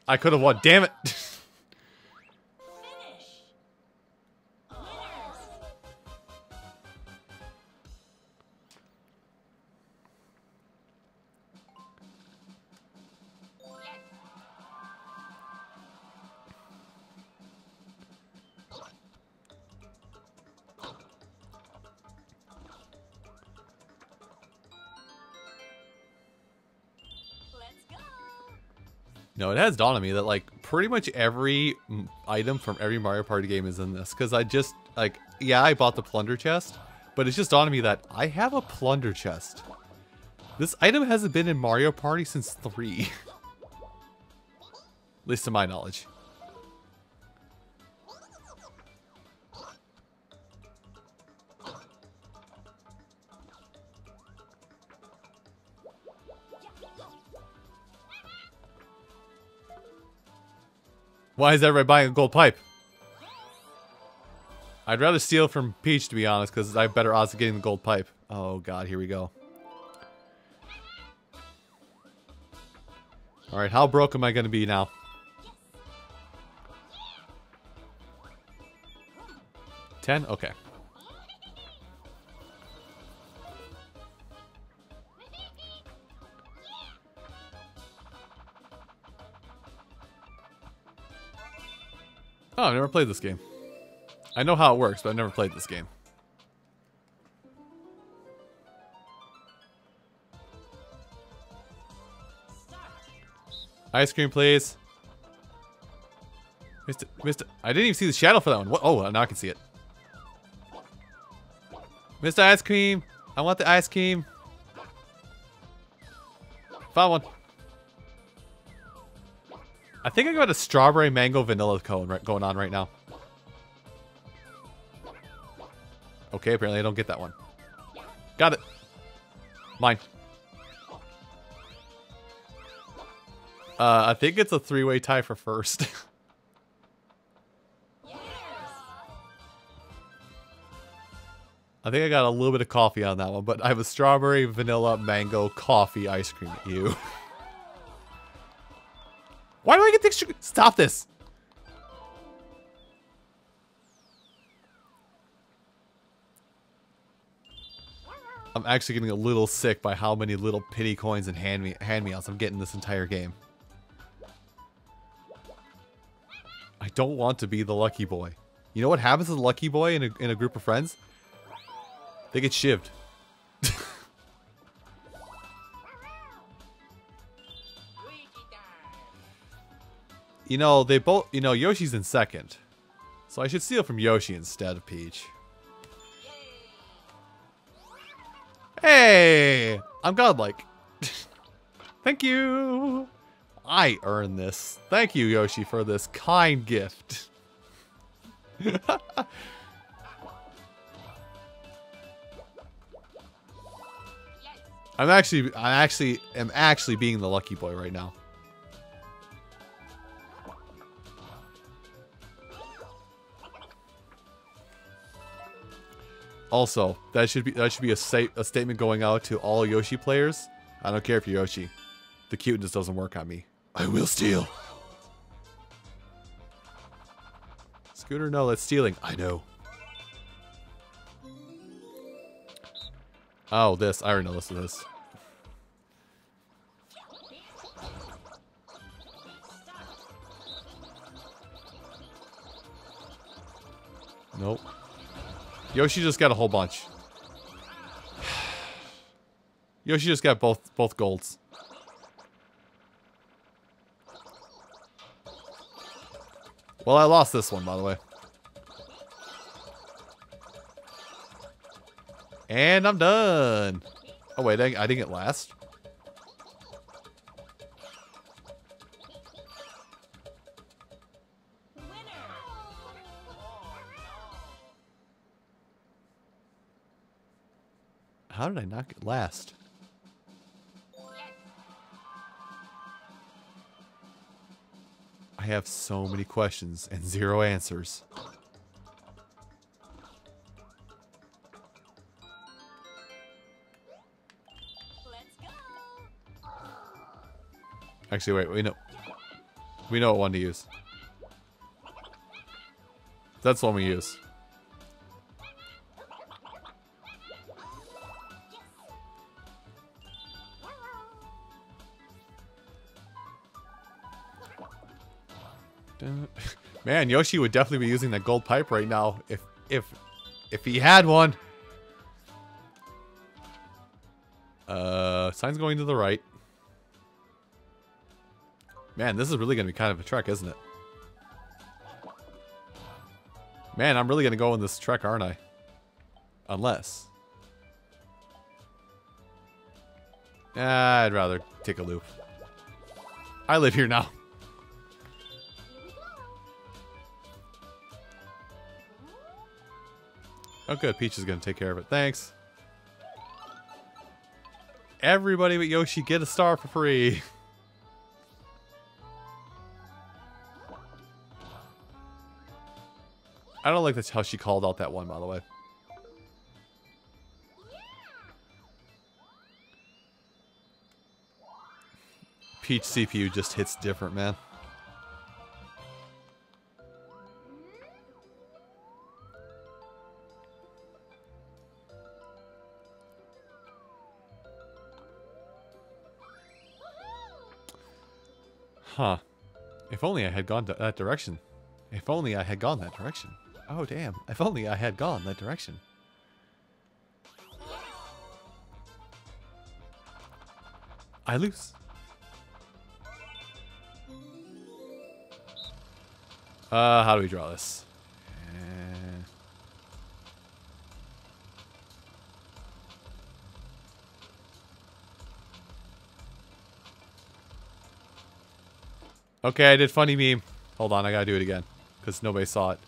A: I could have won. Damn it. No, it has dawned on me that like pretty much every item from every Mario Party game is in this. Because I just like, yeah, I bought the plunder chest, but it's just dawned on me that I have a plunder chest. This item hasn't been in Mario Party since 3. At least to my knowledge. Why is everybody buying a gold pipe? I'd rather steal from Peach, to be honest, because I have better odds of getting the gold pipe. Oh god, here we go. Alright, how broke am I going to be now? Ten? Okay. Oh, I've never played this game. I know how it works, but I've never played this game. Ice cream, please. Mr. Mr. I didn't even see the shadow for that one. What? Oh, now I can see it. Mr. Ice Cream. I want the ice cream. Found one. I think I got a strawberry mango vanilla cone going on right now. Okay, apparently I don't get that one. Got it. Mine. Uh, I think it's a three-way tie for first. I think I got a little bit of coffee on that one, but I have a strawberry, vanilla, mango, coffee ice cream. at You. Why do I get the extra? Stop this. I'm actually getting a little sick by how many little pity coins and hand me hand me outs I'm getting this entire game. I don't want to be the lucky boy. You know what happens to the lucky boy in a, in a group of friends? They get shivved. You know, they both, you know, Yoshi's in second. So I should steal from Yoshi instead of Peach. Hey! I'm godlike. Thank you! I earned this. Thank you, Yoshi, for this kind gift. I'm actually, I actually am actually being the lucky boy right now. Also, that should be that should be a, sta a statement going out to all Yoshi players. I don't care if you're Yoshi. The cuteness doesn't work on me. I will steal. Scooter, no, that's stealing. I know. Oh, this. I already know this is this. Nope. Yoshi just got a whole bunch. Yoshi just got both both golds. Well, I lost this one, by the way. And I'm done. Oh, wait, I, didn't get last. How did I not get last? I have so many questions and zero answers. Actually, wait, we know. We know what one to use. That's the one we use. Man, Yoshi would definitely be using that gold pipe right now if if if he had one. Uh, sign's going to the right. Man, this is really going to be kind of a trek, isn't it? Man, I'm really going to go on this trek, aren't I? Unless. I'd rather take a loop. I live here now. Oh good, Peach is to take care of it. Thanks. Everybody but Yoshi get a star for free. I don't like that's how she called out that one, by the way. Peach CPU just hits different, man. Huh. If only I had gone that direction. If only I had gone that direction. Oh, damn. If only I had gone that direction. I lose. Uh, how do we draw this? Okay, I did funny meme. Hold on, I gotta do it again. Because nobody saw it.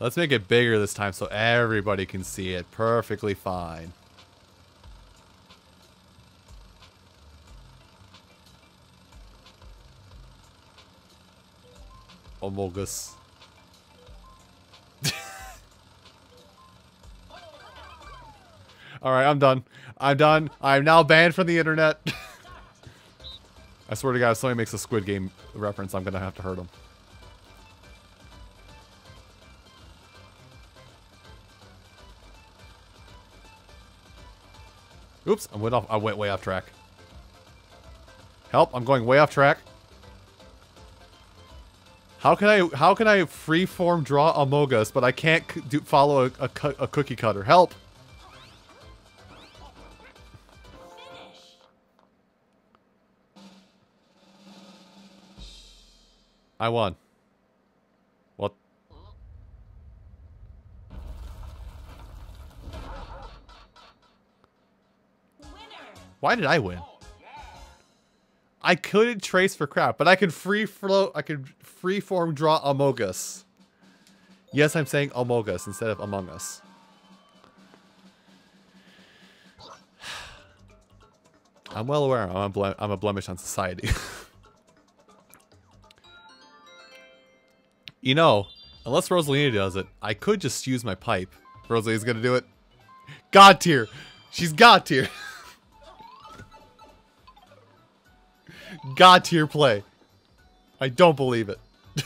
A: Let's make it bigger this time so everybody can see it perfectly fine. Amogus. Alright, I'm done. I'm done. I'm now banned from the internet. I swear to God, if somebody makes a Squid Game reference, I'm gonna have to hurt them. Oops, I went off. I went way off track. Help! I'm going way off track. How can I how can I freeform draw Amogus, but I can't do, follow a, a, a cookie cutter? Help! I won. What? Why did I win? I couldn't trace for crap, but I can free float. I can free form draw Amogus. Yes, I'm saying Amogus instead of Among Us. I'm well aware. I'm a, I'm a blemish on society. you know, unless Rosalina does it, I could just use my pipe. Rosalina's gonna do it. God tier. She's God tier. God tier play. I don't believe it.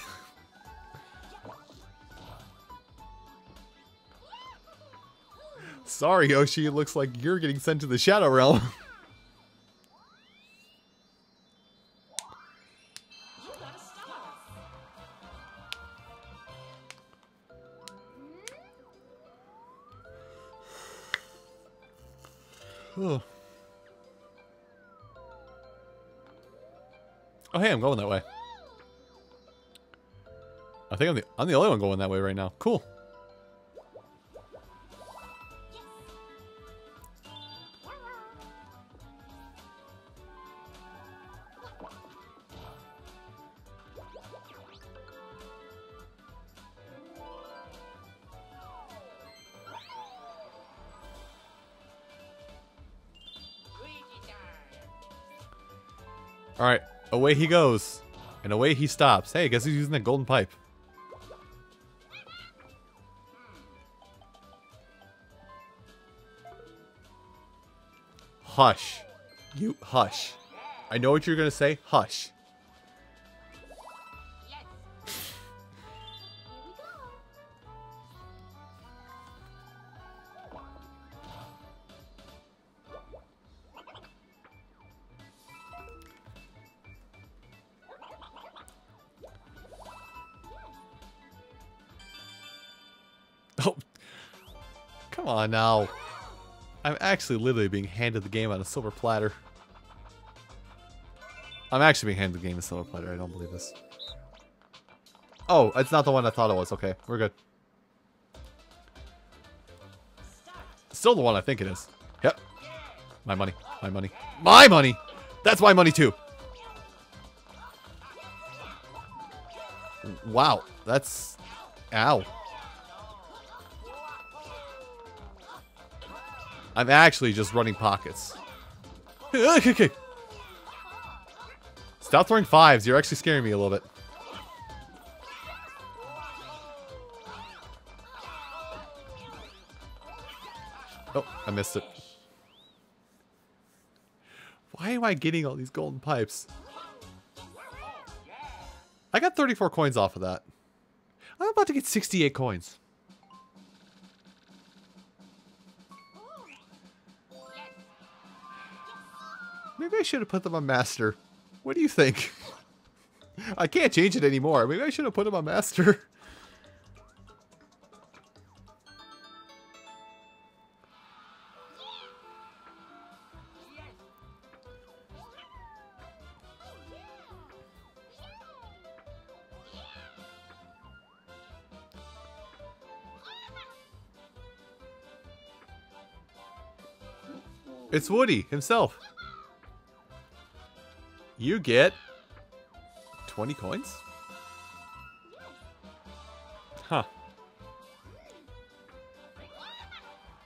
A: Sorry, Yoshi. It looks like you're getting sent to the Shadow Realm. oh. Hey, I'm going that way. I think I'm the I'm the only one going that way right now. Cool. Away he goes. And away he stops. Hey, guess who's using that golden pipe? Hush. You hush. I know what you're gonna say. Hush. On now. I'm actually literally being handed the game on a silver platter. I'm actually being handed the game on a silver platter. I don't believe this. Oh, it's not the one I thought it was. Okay, we're good. Still the one I think it is. Yep. My money. My money. My money! That's my money too! Wow. That's... Ow. I'm actually just running pockets. Stop throwing fives. You're actually scaring me a little bit. Oh, I missed it. Why am I getting all these golden pipes? I got 34 coins off of that. I'm about to get 68 coins. Maybe I should have put them on master. What do you think? I can't change it anymore. Maybe I should have put them on master. It's Woody himself. You get 20 coins? Huh.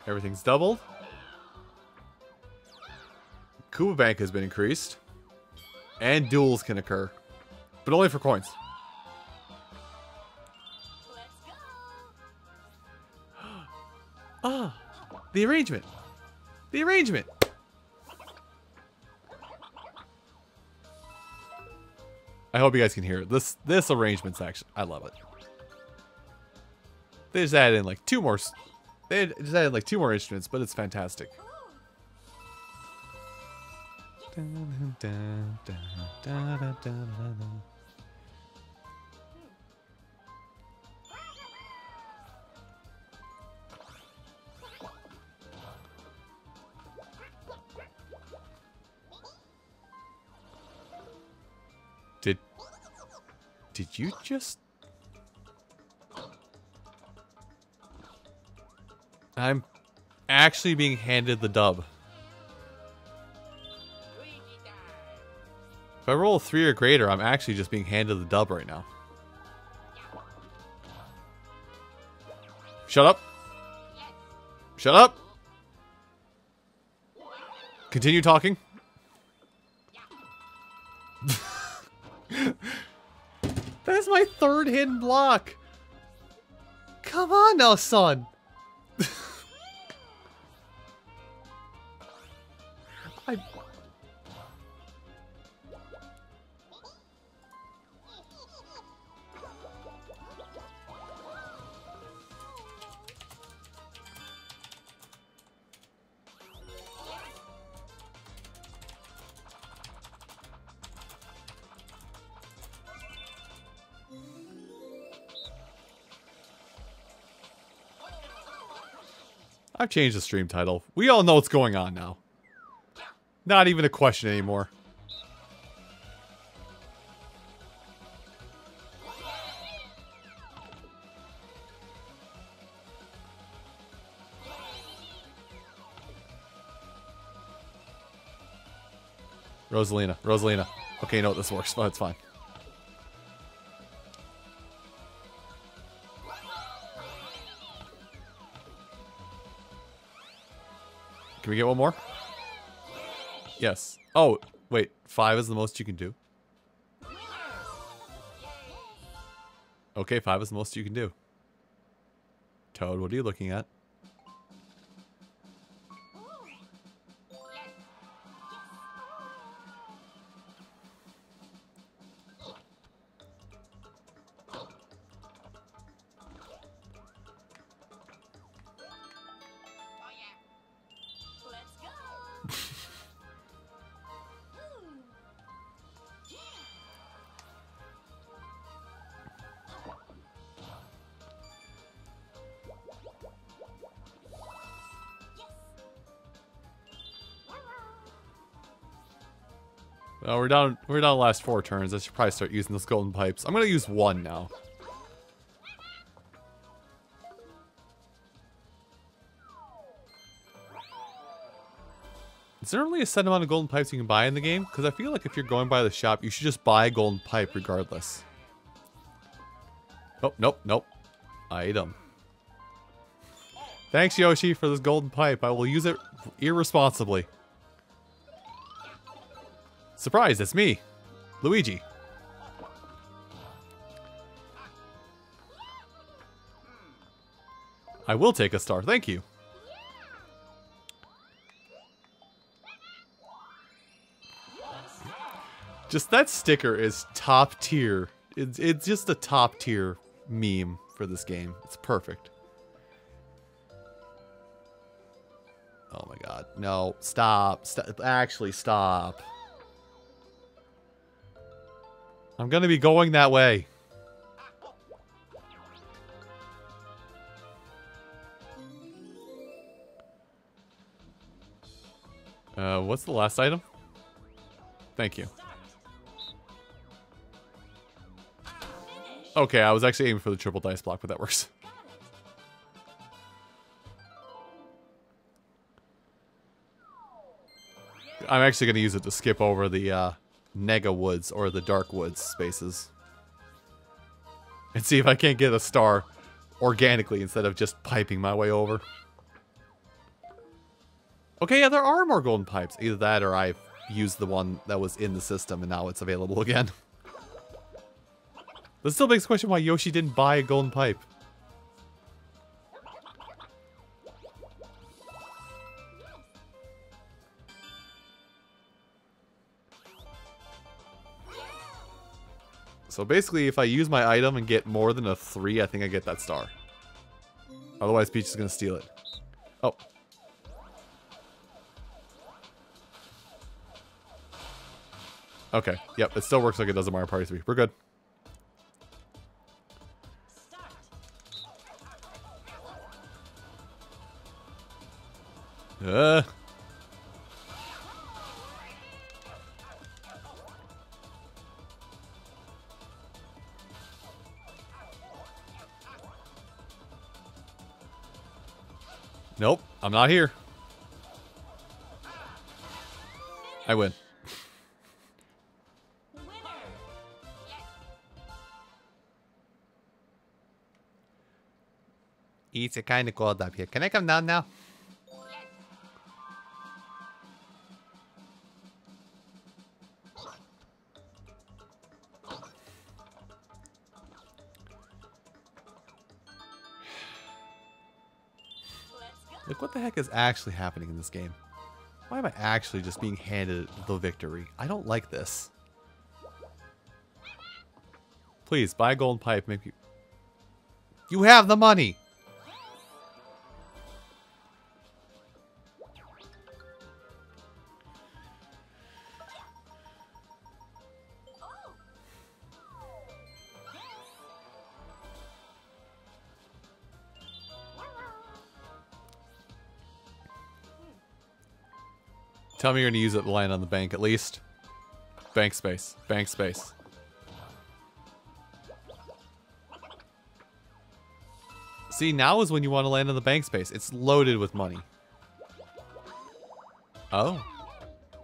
A: Everything's doubled. Koopa Bank has been increased. And duels can occur. But only for coins. Ah, the arrangement. The arrangement. I hope you guys can hear it. This this arrangement's actually I love it. They just added in like two more. They just added like two more instruments, but it's fantastic. Did Did you just I'm actually being handed the dub. If I roll a 3 or greater, I'm actually just being handed the dub right now. Shut up. Shut up. Continue talking. Third hidden block. Come on now, son. I... I've changed the stream title. We all know what's going on now. Not even a question anymore. Rosalina, Rosalina. Okay, no, this works. But it's fine. Can we get one more? Yes. Oh, Wait, five is the most you can do? Okay, five is the most you can do. Toad, what are you looking at? We're down. We're down last four turns. I should probably start using those golden pipes. I'm gonna use one now. Is there only a set amount of golden pipes you can buy in the game? Because I feel like if you're going by the shop, you should just buy a golden pipe regardless. Oh, nope, nope. Item. Thanks, Yoshi, for this golden pipe. I will use it irresponsibly. Surprise, it's me, Luigi. I will take a star, thank you. Just that sticker is top tier. It's, it's just a top tier meme for this game. It's perfect. Oh my god. No, stop. Stop. Actually, stop. I'm gonna be going that way. Uh, what's the last item? Thank you. Okay, I was actually aiming for the triple dice block, but that works. I'm actually going to use it to skip over the uh, Nega Woods or the Dark Woods spaces. And see if I can't get a star organically instead of just piping my way over. Okay, yeah, there are more golden pipes. Either that or I've used the one that was in the system and now it's available again. this still begs the question why Yoshi didn't buy a golden pipe. So basically, if I use my item and get more than a 3, I think I get that star. Otherwise, Peach is going to steal it. Oh. Okay. Yep, it still works like it does in Mario Party 3. We're good. Uh. I'm not here. I win. It's a kind of cold up here. Can I come down now? The heck is actually happening in this game? Why am I actually just being handed the victory? I don't like this. Please, buy a golden pipe. Maybe you have the money. Tell me you're to use it to land on the bank at least. Bank space. Bank space. See, now is when you want to land on the bank space. It's loaded with money. Oh.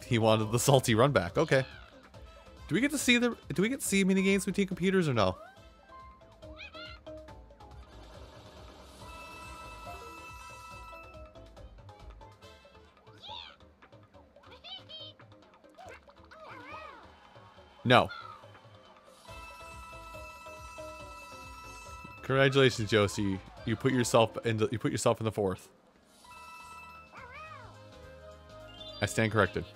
A: He wanted the salty run back. Okay. Do we get to see the do we get to see mini games between computers or no? No. Congratulations, Josie. You put yourself in the, you put yourself in the fourth. I stand corrected.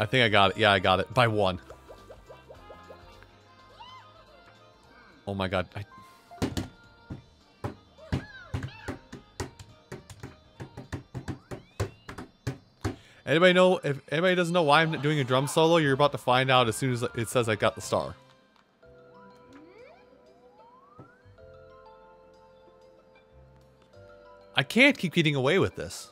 A: I think I got it. Yeah, I got it. By one. Oh my god. I... Anybody know, if anybody doesn't know why I'm doing a drum solo, you're about to find out as soon as it says I got the star. I can't keep getting away with this.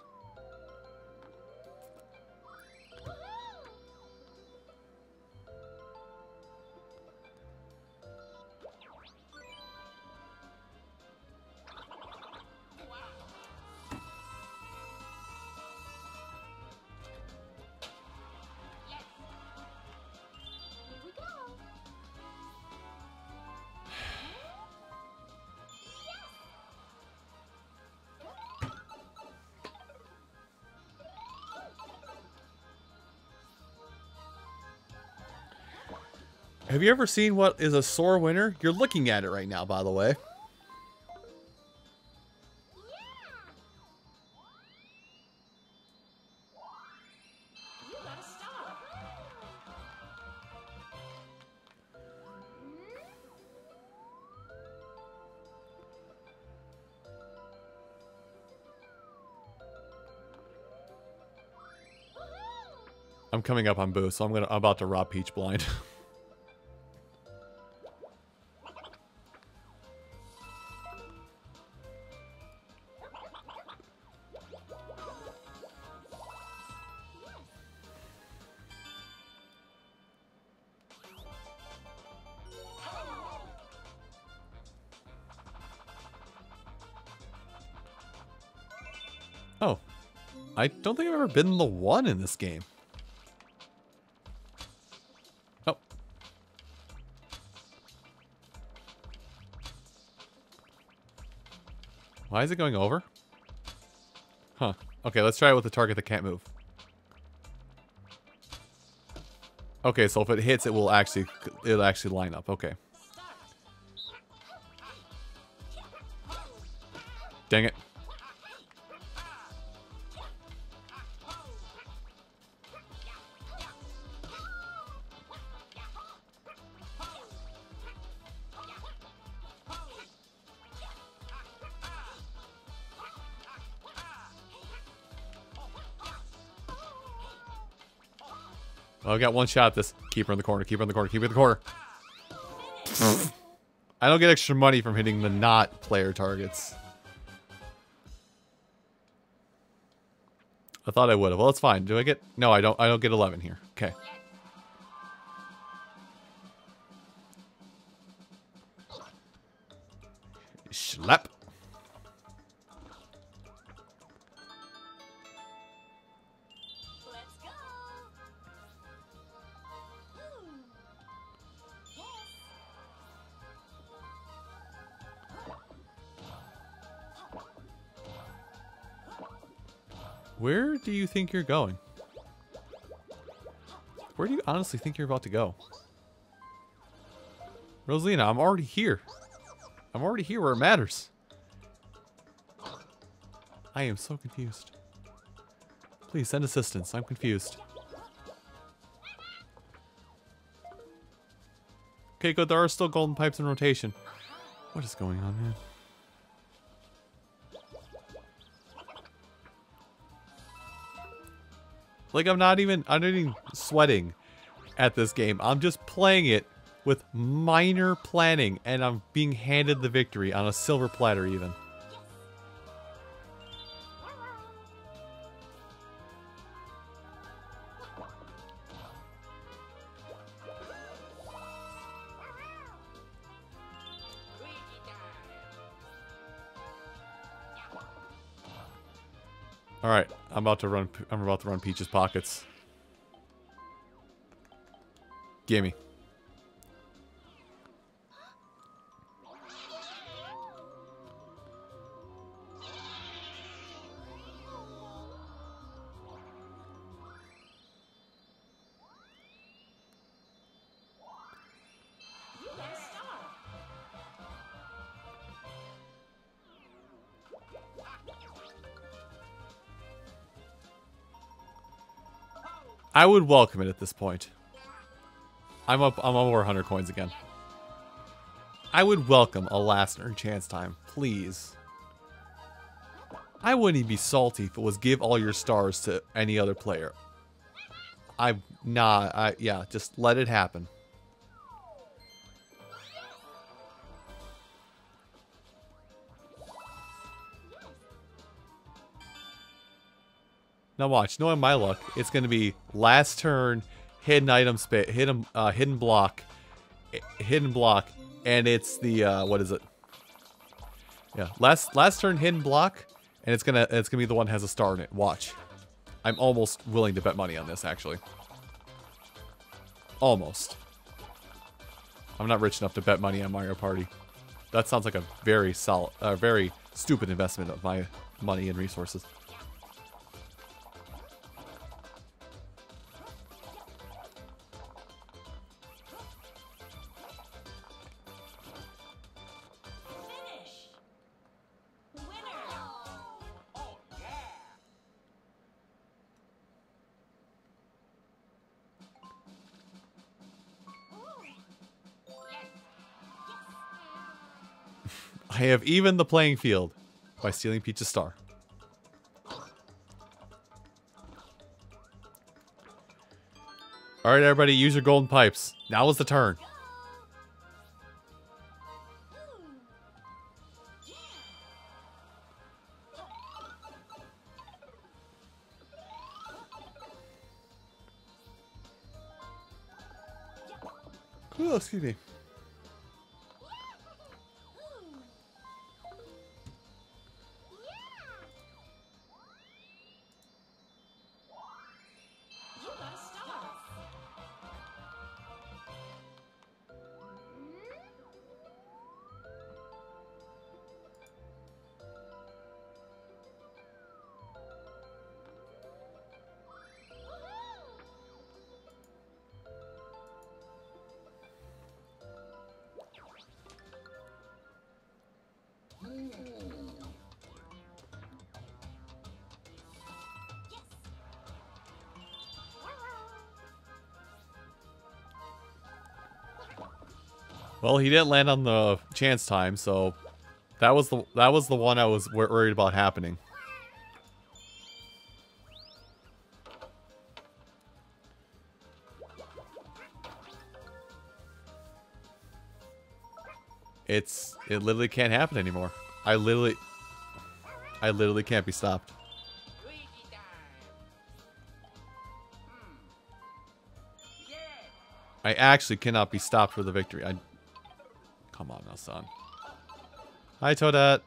A: Have you ever seen what is a sore winner? You're looking at it right now, by the way. I'm coming up on Boo, so I'm gonna I'm about to rob Peach blind. ever been the one in this game. Oh. Why is it going over? Huh. Okay, let's try it with the target that can't move. Okay, so if it hits, it will actually it'll actually line up. Okay. Dang it. I got one shot at this. Keep her in the corner, keep her in the corner, keep her in the corner. I don't get extra money from hitting the not player targets. I thought I would have. Well, it's fine. Do I get... No, I don't. I don't get 11 here. Okay. You think you're going? Where do you honestly think you're about to go? Rosalina, I'm already here. I'm already here where it matters. I am so confused. Please send assistance. I'm confused. Okay, good. There are still golden pipes in rotation. What is going on, man? Like I'm not even I'm not even sweating at this game. I'm just playing it with minor planning and I'm being handed the victory on a silver platter even. I'm about to run I'm about to run Peach's pockets. Gimme. I would welcome it at this point. I'm up. I'm over 100 coins again. I would welcome a last earn chance time, please. I wouldn't even be salty if it was give all your stars to any other player. I'm not. I yeah, just let it happen. Now watch, knowing my luck, it's going to be last turn, hidden item space, hidden uh, hidden block, eh, hidden block, and it's the uh, what is it? Yeah, last last turn hidden block, and it's gonna it's gonna be the one that has a star in it. Watch, I'm almost willing to bet money on this actually. Almost. I'm not rich enough to bet money on Mario Party. That sounds like a very solid, uh, very stupid investment of my money and resources. I have evened the playing field by stealing Peach's star. Alright, everybody, use your golden pipes. Now is the turn. Oh, excuse me. Well, he didn't land on the chance time, so that was the that was the one I was worried about happening. It's it literally can't happen anymore. I literally I literally can't be stopped. I actually cannot be stopped for the victory. I Son. Hi, Toadette.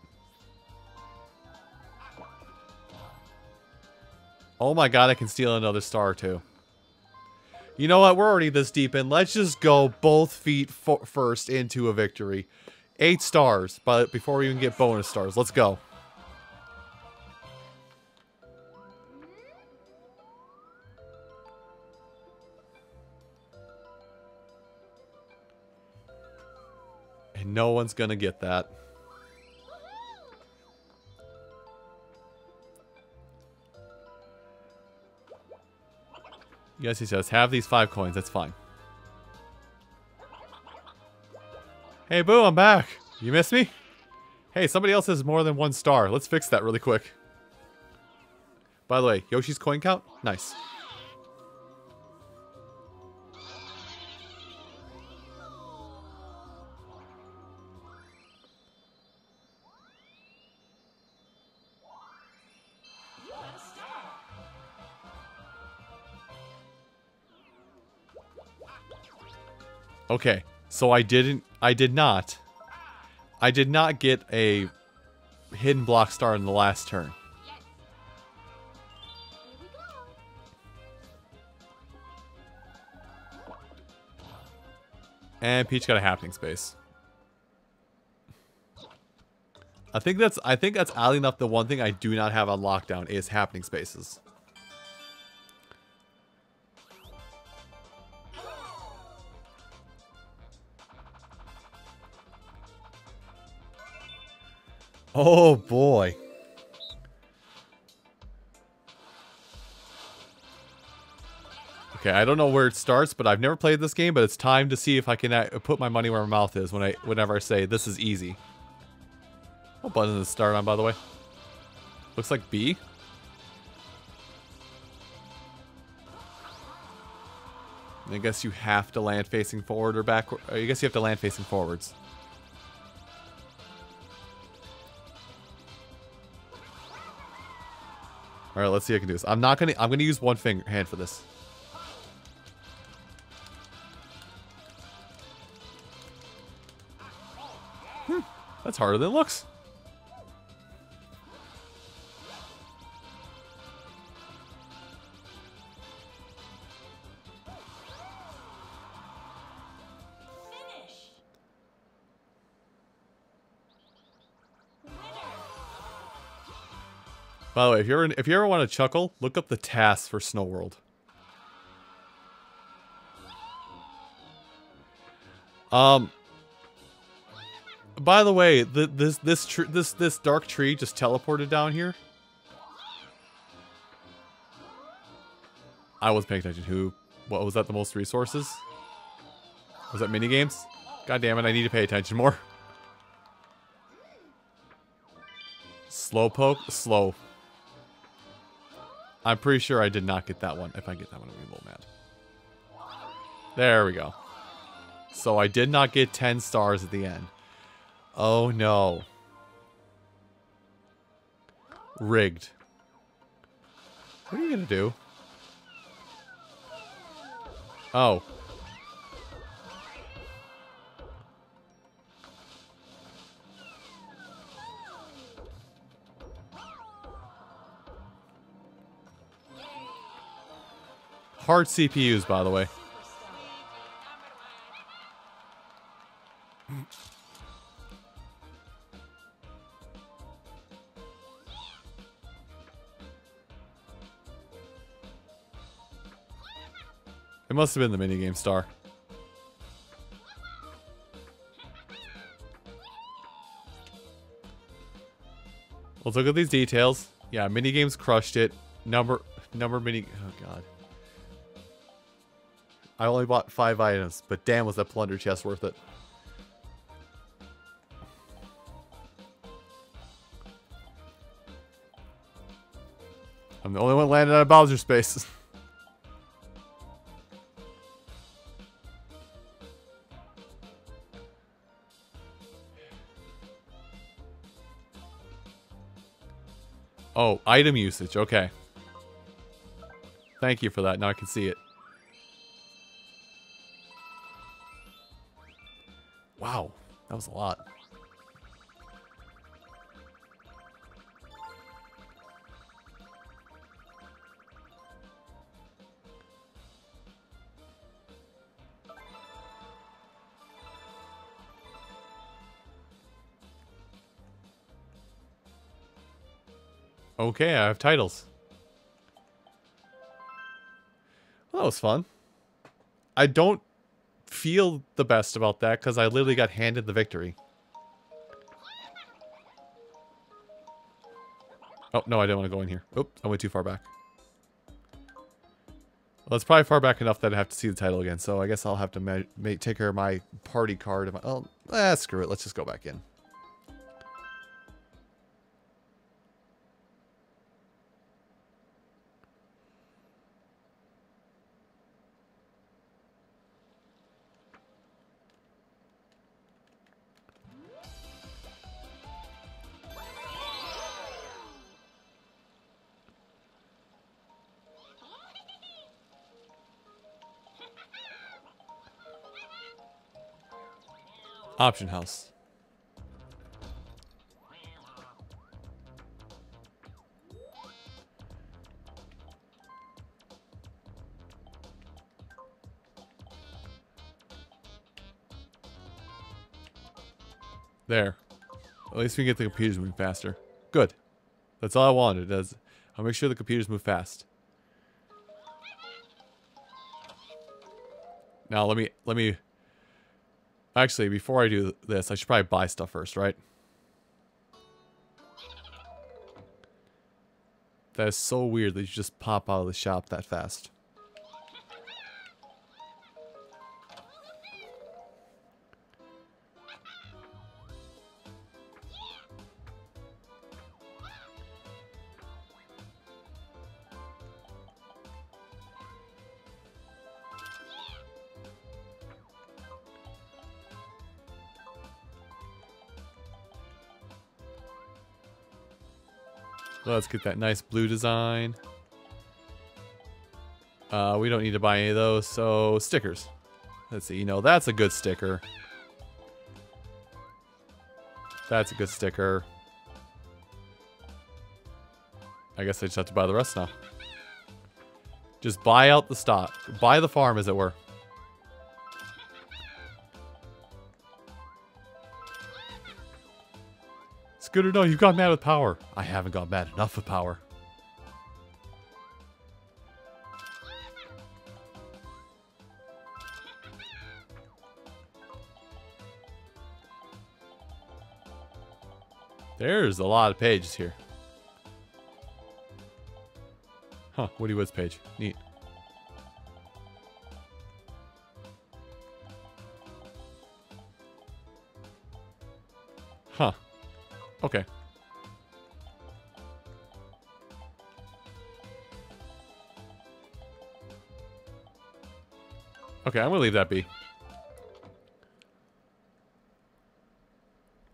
A: Oh my god, I can steal another star too. You know what? We're already this deep in. Let's just go both feet first into a victory. Eight stars, but before we even get bonus stars, let's go. And no one's gonna get that. Yes, he says, have these five coins. That's fine. Hey, Boo, I'm back. You miss me? Hey, somebody else has more than one star. Let's fix that really quick. By the way, Yoshi's coin count? Nice. Okay, so I didn't, I did not, I did not get a hidden block star in the last turn. And Peach got a happening space. I think that's I think that's oddly enough the one thing I do not have on lockdown is happening spaces. Oh boy. Okay, I don't know where it starts, but I've never played this game, but it's time to see if I can put my money where my mouth is when I whenever I say this is easy. What button does it start on, by the way? Looks like B. I guess you have to land facing forward or backward. I guess you have to land facing forwards. All right, let's see if I can do this. I'm not gonna. I'm gonna use one finger hand for this. Hmm, that's harder than it looks. By the way, if you're if you ever want to chuckle, look up the tasks for Snow World. Um. By the way, the, this this this this dark tree just teleported down here. I was paying attention. Who? What was that? The most resources? Was that mini games? God damn it! I need to pay attention more. Slowpoke, slow. I'm pretty sure I did not get that one. If I get that one, I'm gonna be a little mad. There we go. So I did not get 10 stars at the end. Oh no. Rigged. What are you gonna do? Oh. Hard CPUs, by the way. It must have been the minigame star. Let's look at these details. Yeah, minigames crushed it. Number number mini. I only bought five items, but damn was that plunder chest worth it. I'm the only one landed out of Bowser space. oh, item usage. Okay. Thank you for that. Now I can see it. Was a lot. Okay, I have titles. Well, that was fun. I don't feel the best about that because I literally got handed the victory. Oh, no, I didn't want to go in here. Oop, I went too far back. Well, it's probably far back enough that I have to see the title again, so I guess I'll have to take care of my party card. oh, eh, screw it. Let's just go back in. Option house. There. At least we can get the computers moving faster. Good. That's all I wanted. Is I'll make sure the computers move fast. Now let me let me Actually, before I do this, I should probably buy stuff first, right? That is so weird that you just pop out of the shop that fast. Let's get that nice blue design. Uh, we don't need to buy any of those, so stickers. Let's see, you know, that's a good sticker. That's a good sticker. I guess I just have to buy the rest now. Just buy out the stock. Buy the farm, as it were. Scooter, no, you've gone mad with power. I haven't gone mad enough with power. There's a lot of pages here. Huh, Woody Woods page. Neat. Huh. Okay. Okay, I'm gonna leave that be.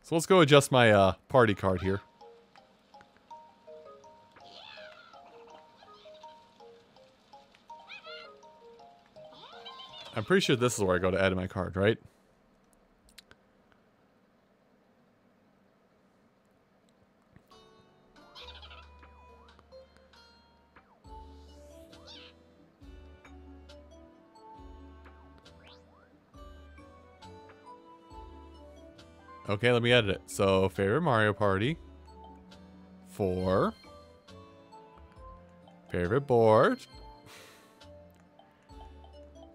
A: So let's go adjust my uh, party card here. I'm pretty sure this is where I go to add my card, right? Okay, let me edit it. So, favorite Mario Party. Four. Favorite board.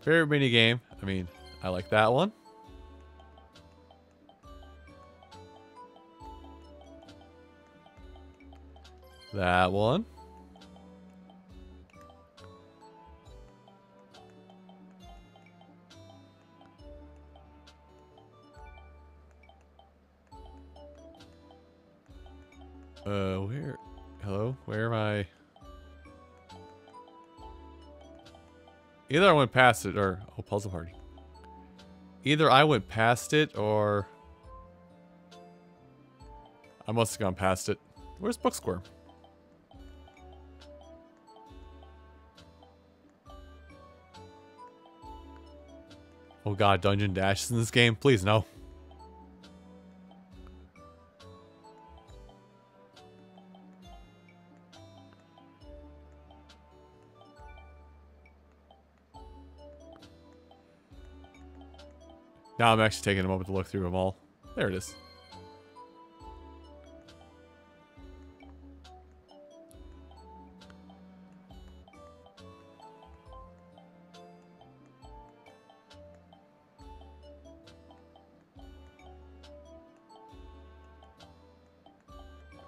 A: Favorite mini game. I mean, I like that one. That one. Went past it or... Oh, puzzle party. Either I went past it or... I must have gone past it. Where's Booksquirm? Oh god, Dungeon Dash is in this game? Please, no. Now I'm actually taking a moment to look through them all. There it is.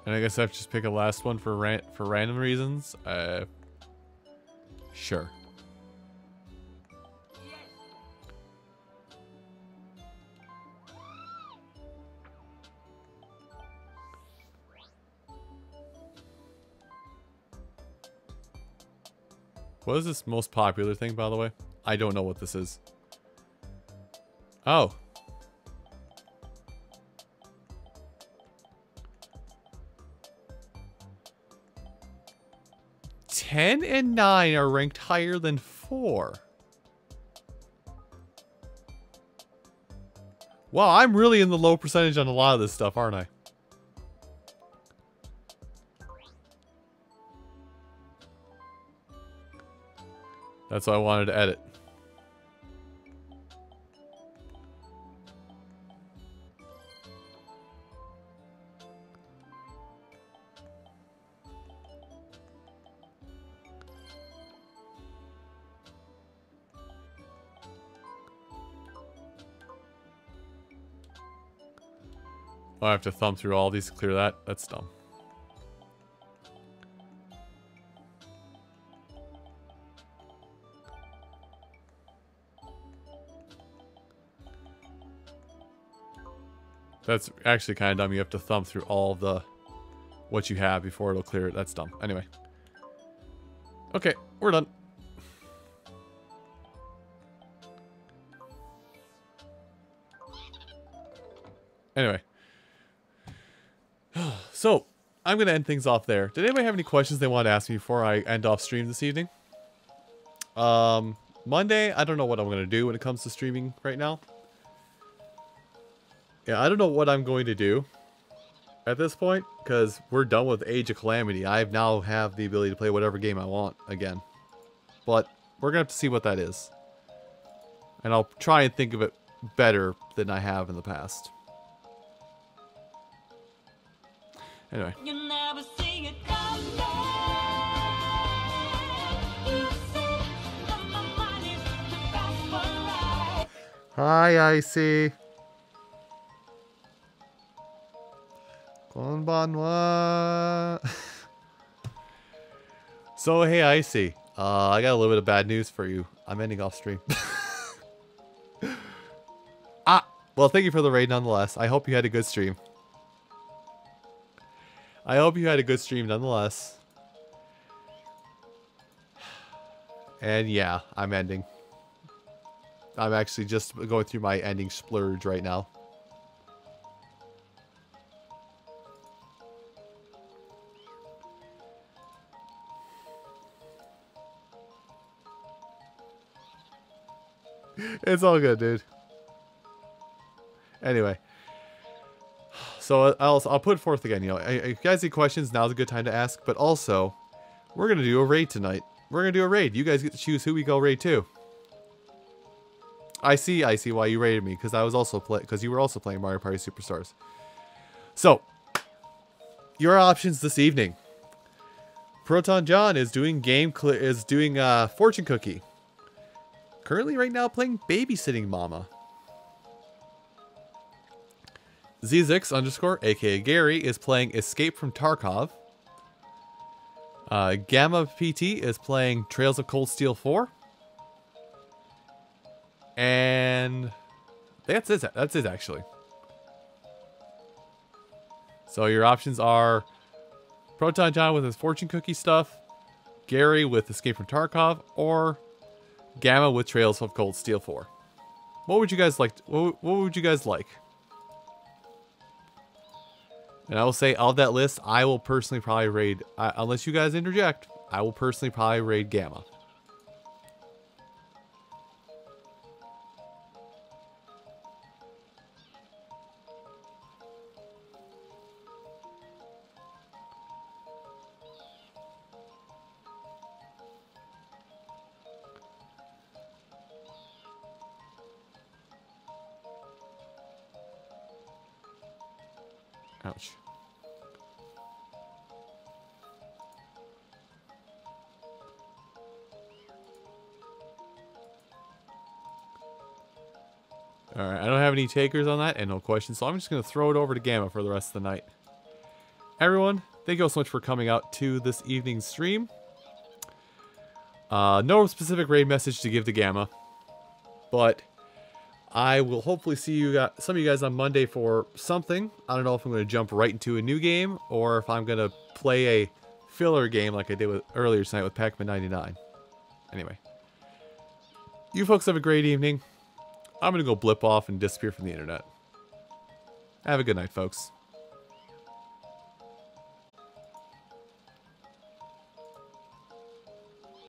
A: And I guess I have to just pick a last one for ran for random reasons. Uh, sure. What is this most popular thing, by the way? I don't know what this is. Oh. Ten and nine are ranked higher than four. Wow, I'm really in the low percentage on a lot of this stuff, aren't I? That's why I wanted to edit. Oh, I have to thumb through all these to clear that? That's dumb. That's actually kind of dumb. You have to thumb through all the what you have before it'll clear it. That's dumb. Anyway. Okay, we're done. Anyway. So, I'm going to end things off there. Did anybody have any questions they want to ask me before I end off stream this evening? Um, Monday, I don't know what I'm going to do when it comes to streaming right now. Yeah, I don't know what I'm going to do at this point because we're done with Age of Calamity. I now have the ability to play whatever game I want again. But we're going to have to see what that is. And I'll try and think of it better than I have in the past. Anyway.
B: You never
A: So, hey, Icy. Uh, I got a little bit of bad news for you. I'm ending off stream. ah, well, thank you for the raid nonetheless. I hope you had a good stream. I hope you had a good stream nonetheless. And yeah, I'm ending. I'm actually just going through my ending splurge right now. It's all good, dude. Anyway. So I'll, I'll put forth again, you know, if you guys need questions, now's a good time to ask. But also, we're going to do a raid tonight. We're going to do a raid. You guys get to choose who we go raid to. I see, I see why you rated me because I was also play because you were also playing Mario Party Superstars. So, your options this evening. Proton Jon is doing game is doing uh, fortune cookie. Currently, right now, playing babysitting mama. Zizix underscore aka Gary is playing Escape from Tarkov. Uh, Gamma PT is playing Trails of Cold Steel 4. And that's it. That's it, actually. So your options are Proton Jon with his fortune cookie stuff, Gary with Escape from Tarkov, or Gamma with Trails of Cold Steel 4. What would you guys like? What, what would you guys like? And I will say, of that list, I will personally probably raid, uh, unless you guys interject, I will personally probably raid Gamma. Any takers on that and no questions, so I'm just going to throw it over to Gamma for the rest of the night. Everyone, thank you all so much for coming out to this evening's stream. Uh, no specific raid message to give to Gamma, but I will hopefully see you guys, some of you guys on Monday for something. I don't know if I'm going to jump right into a new game or if I'm going to play a filler game like I did with earlier tonight with Pac-Man 99. Anyway, you folks have a great evening. I'm going to go blip off and disappear from the internet. Have a good night, folks.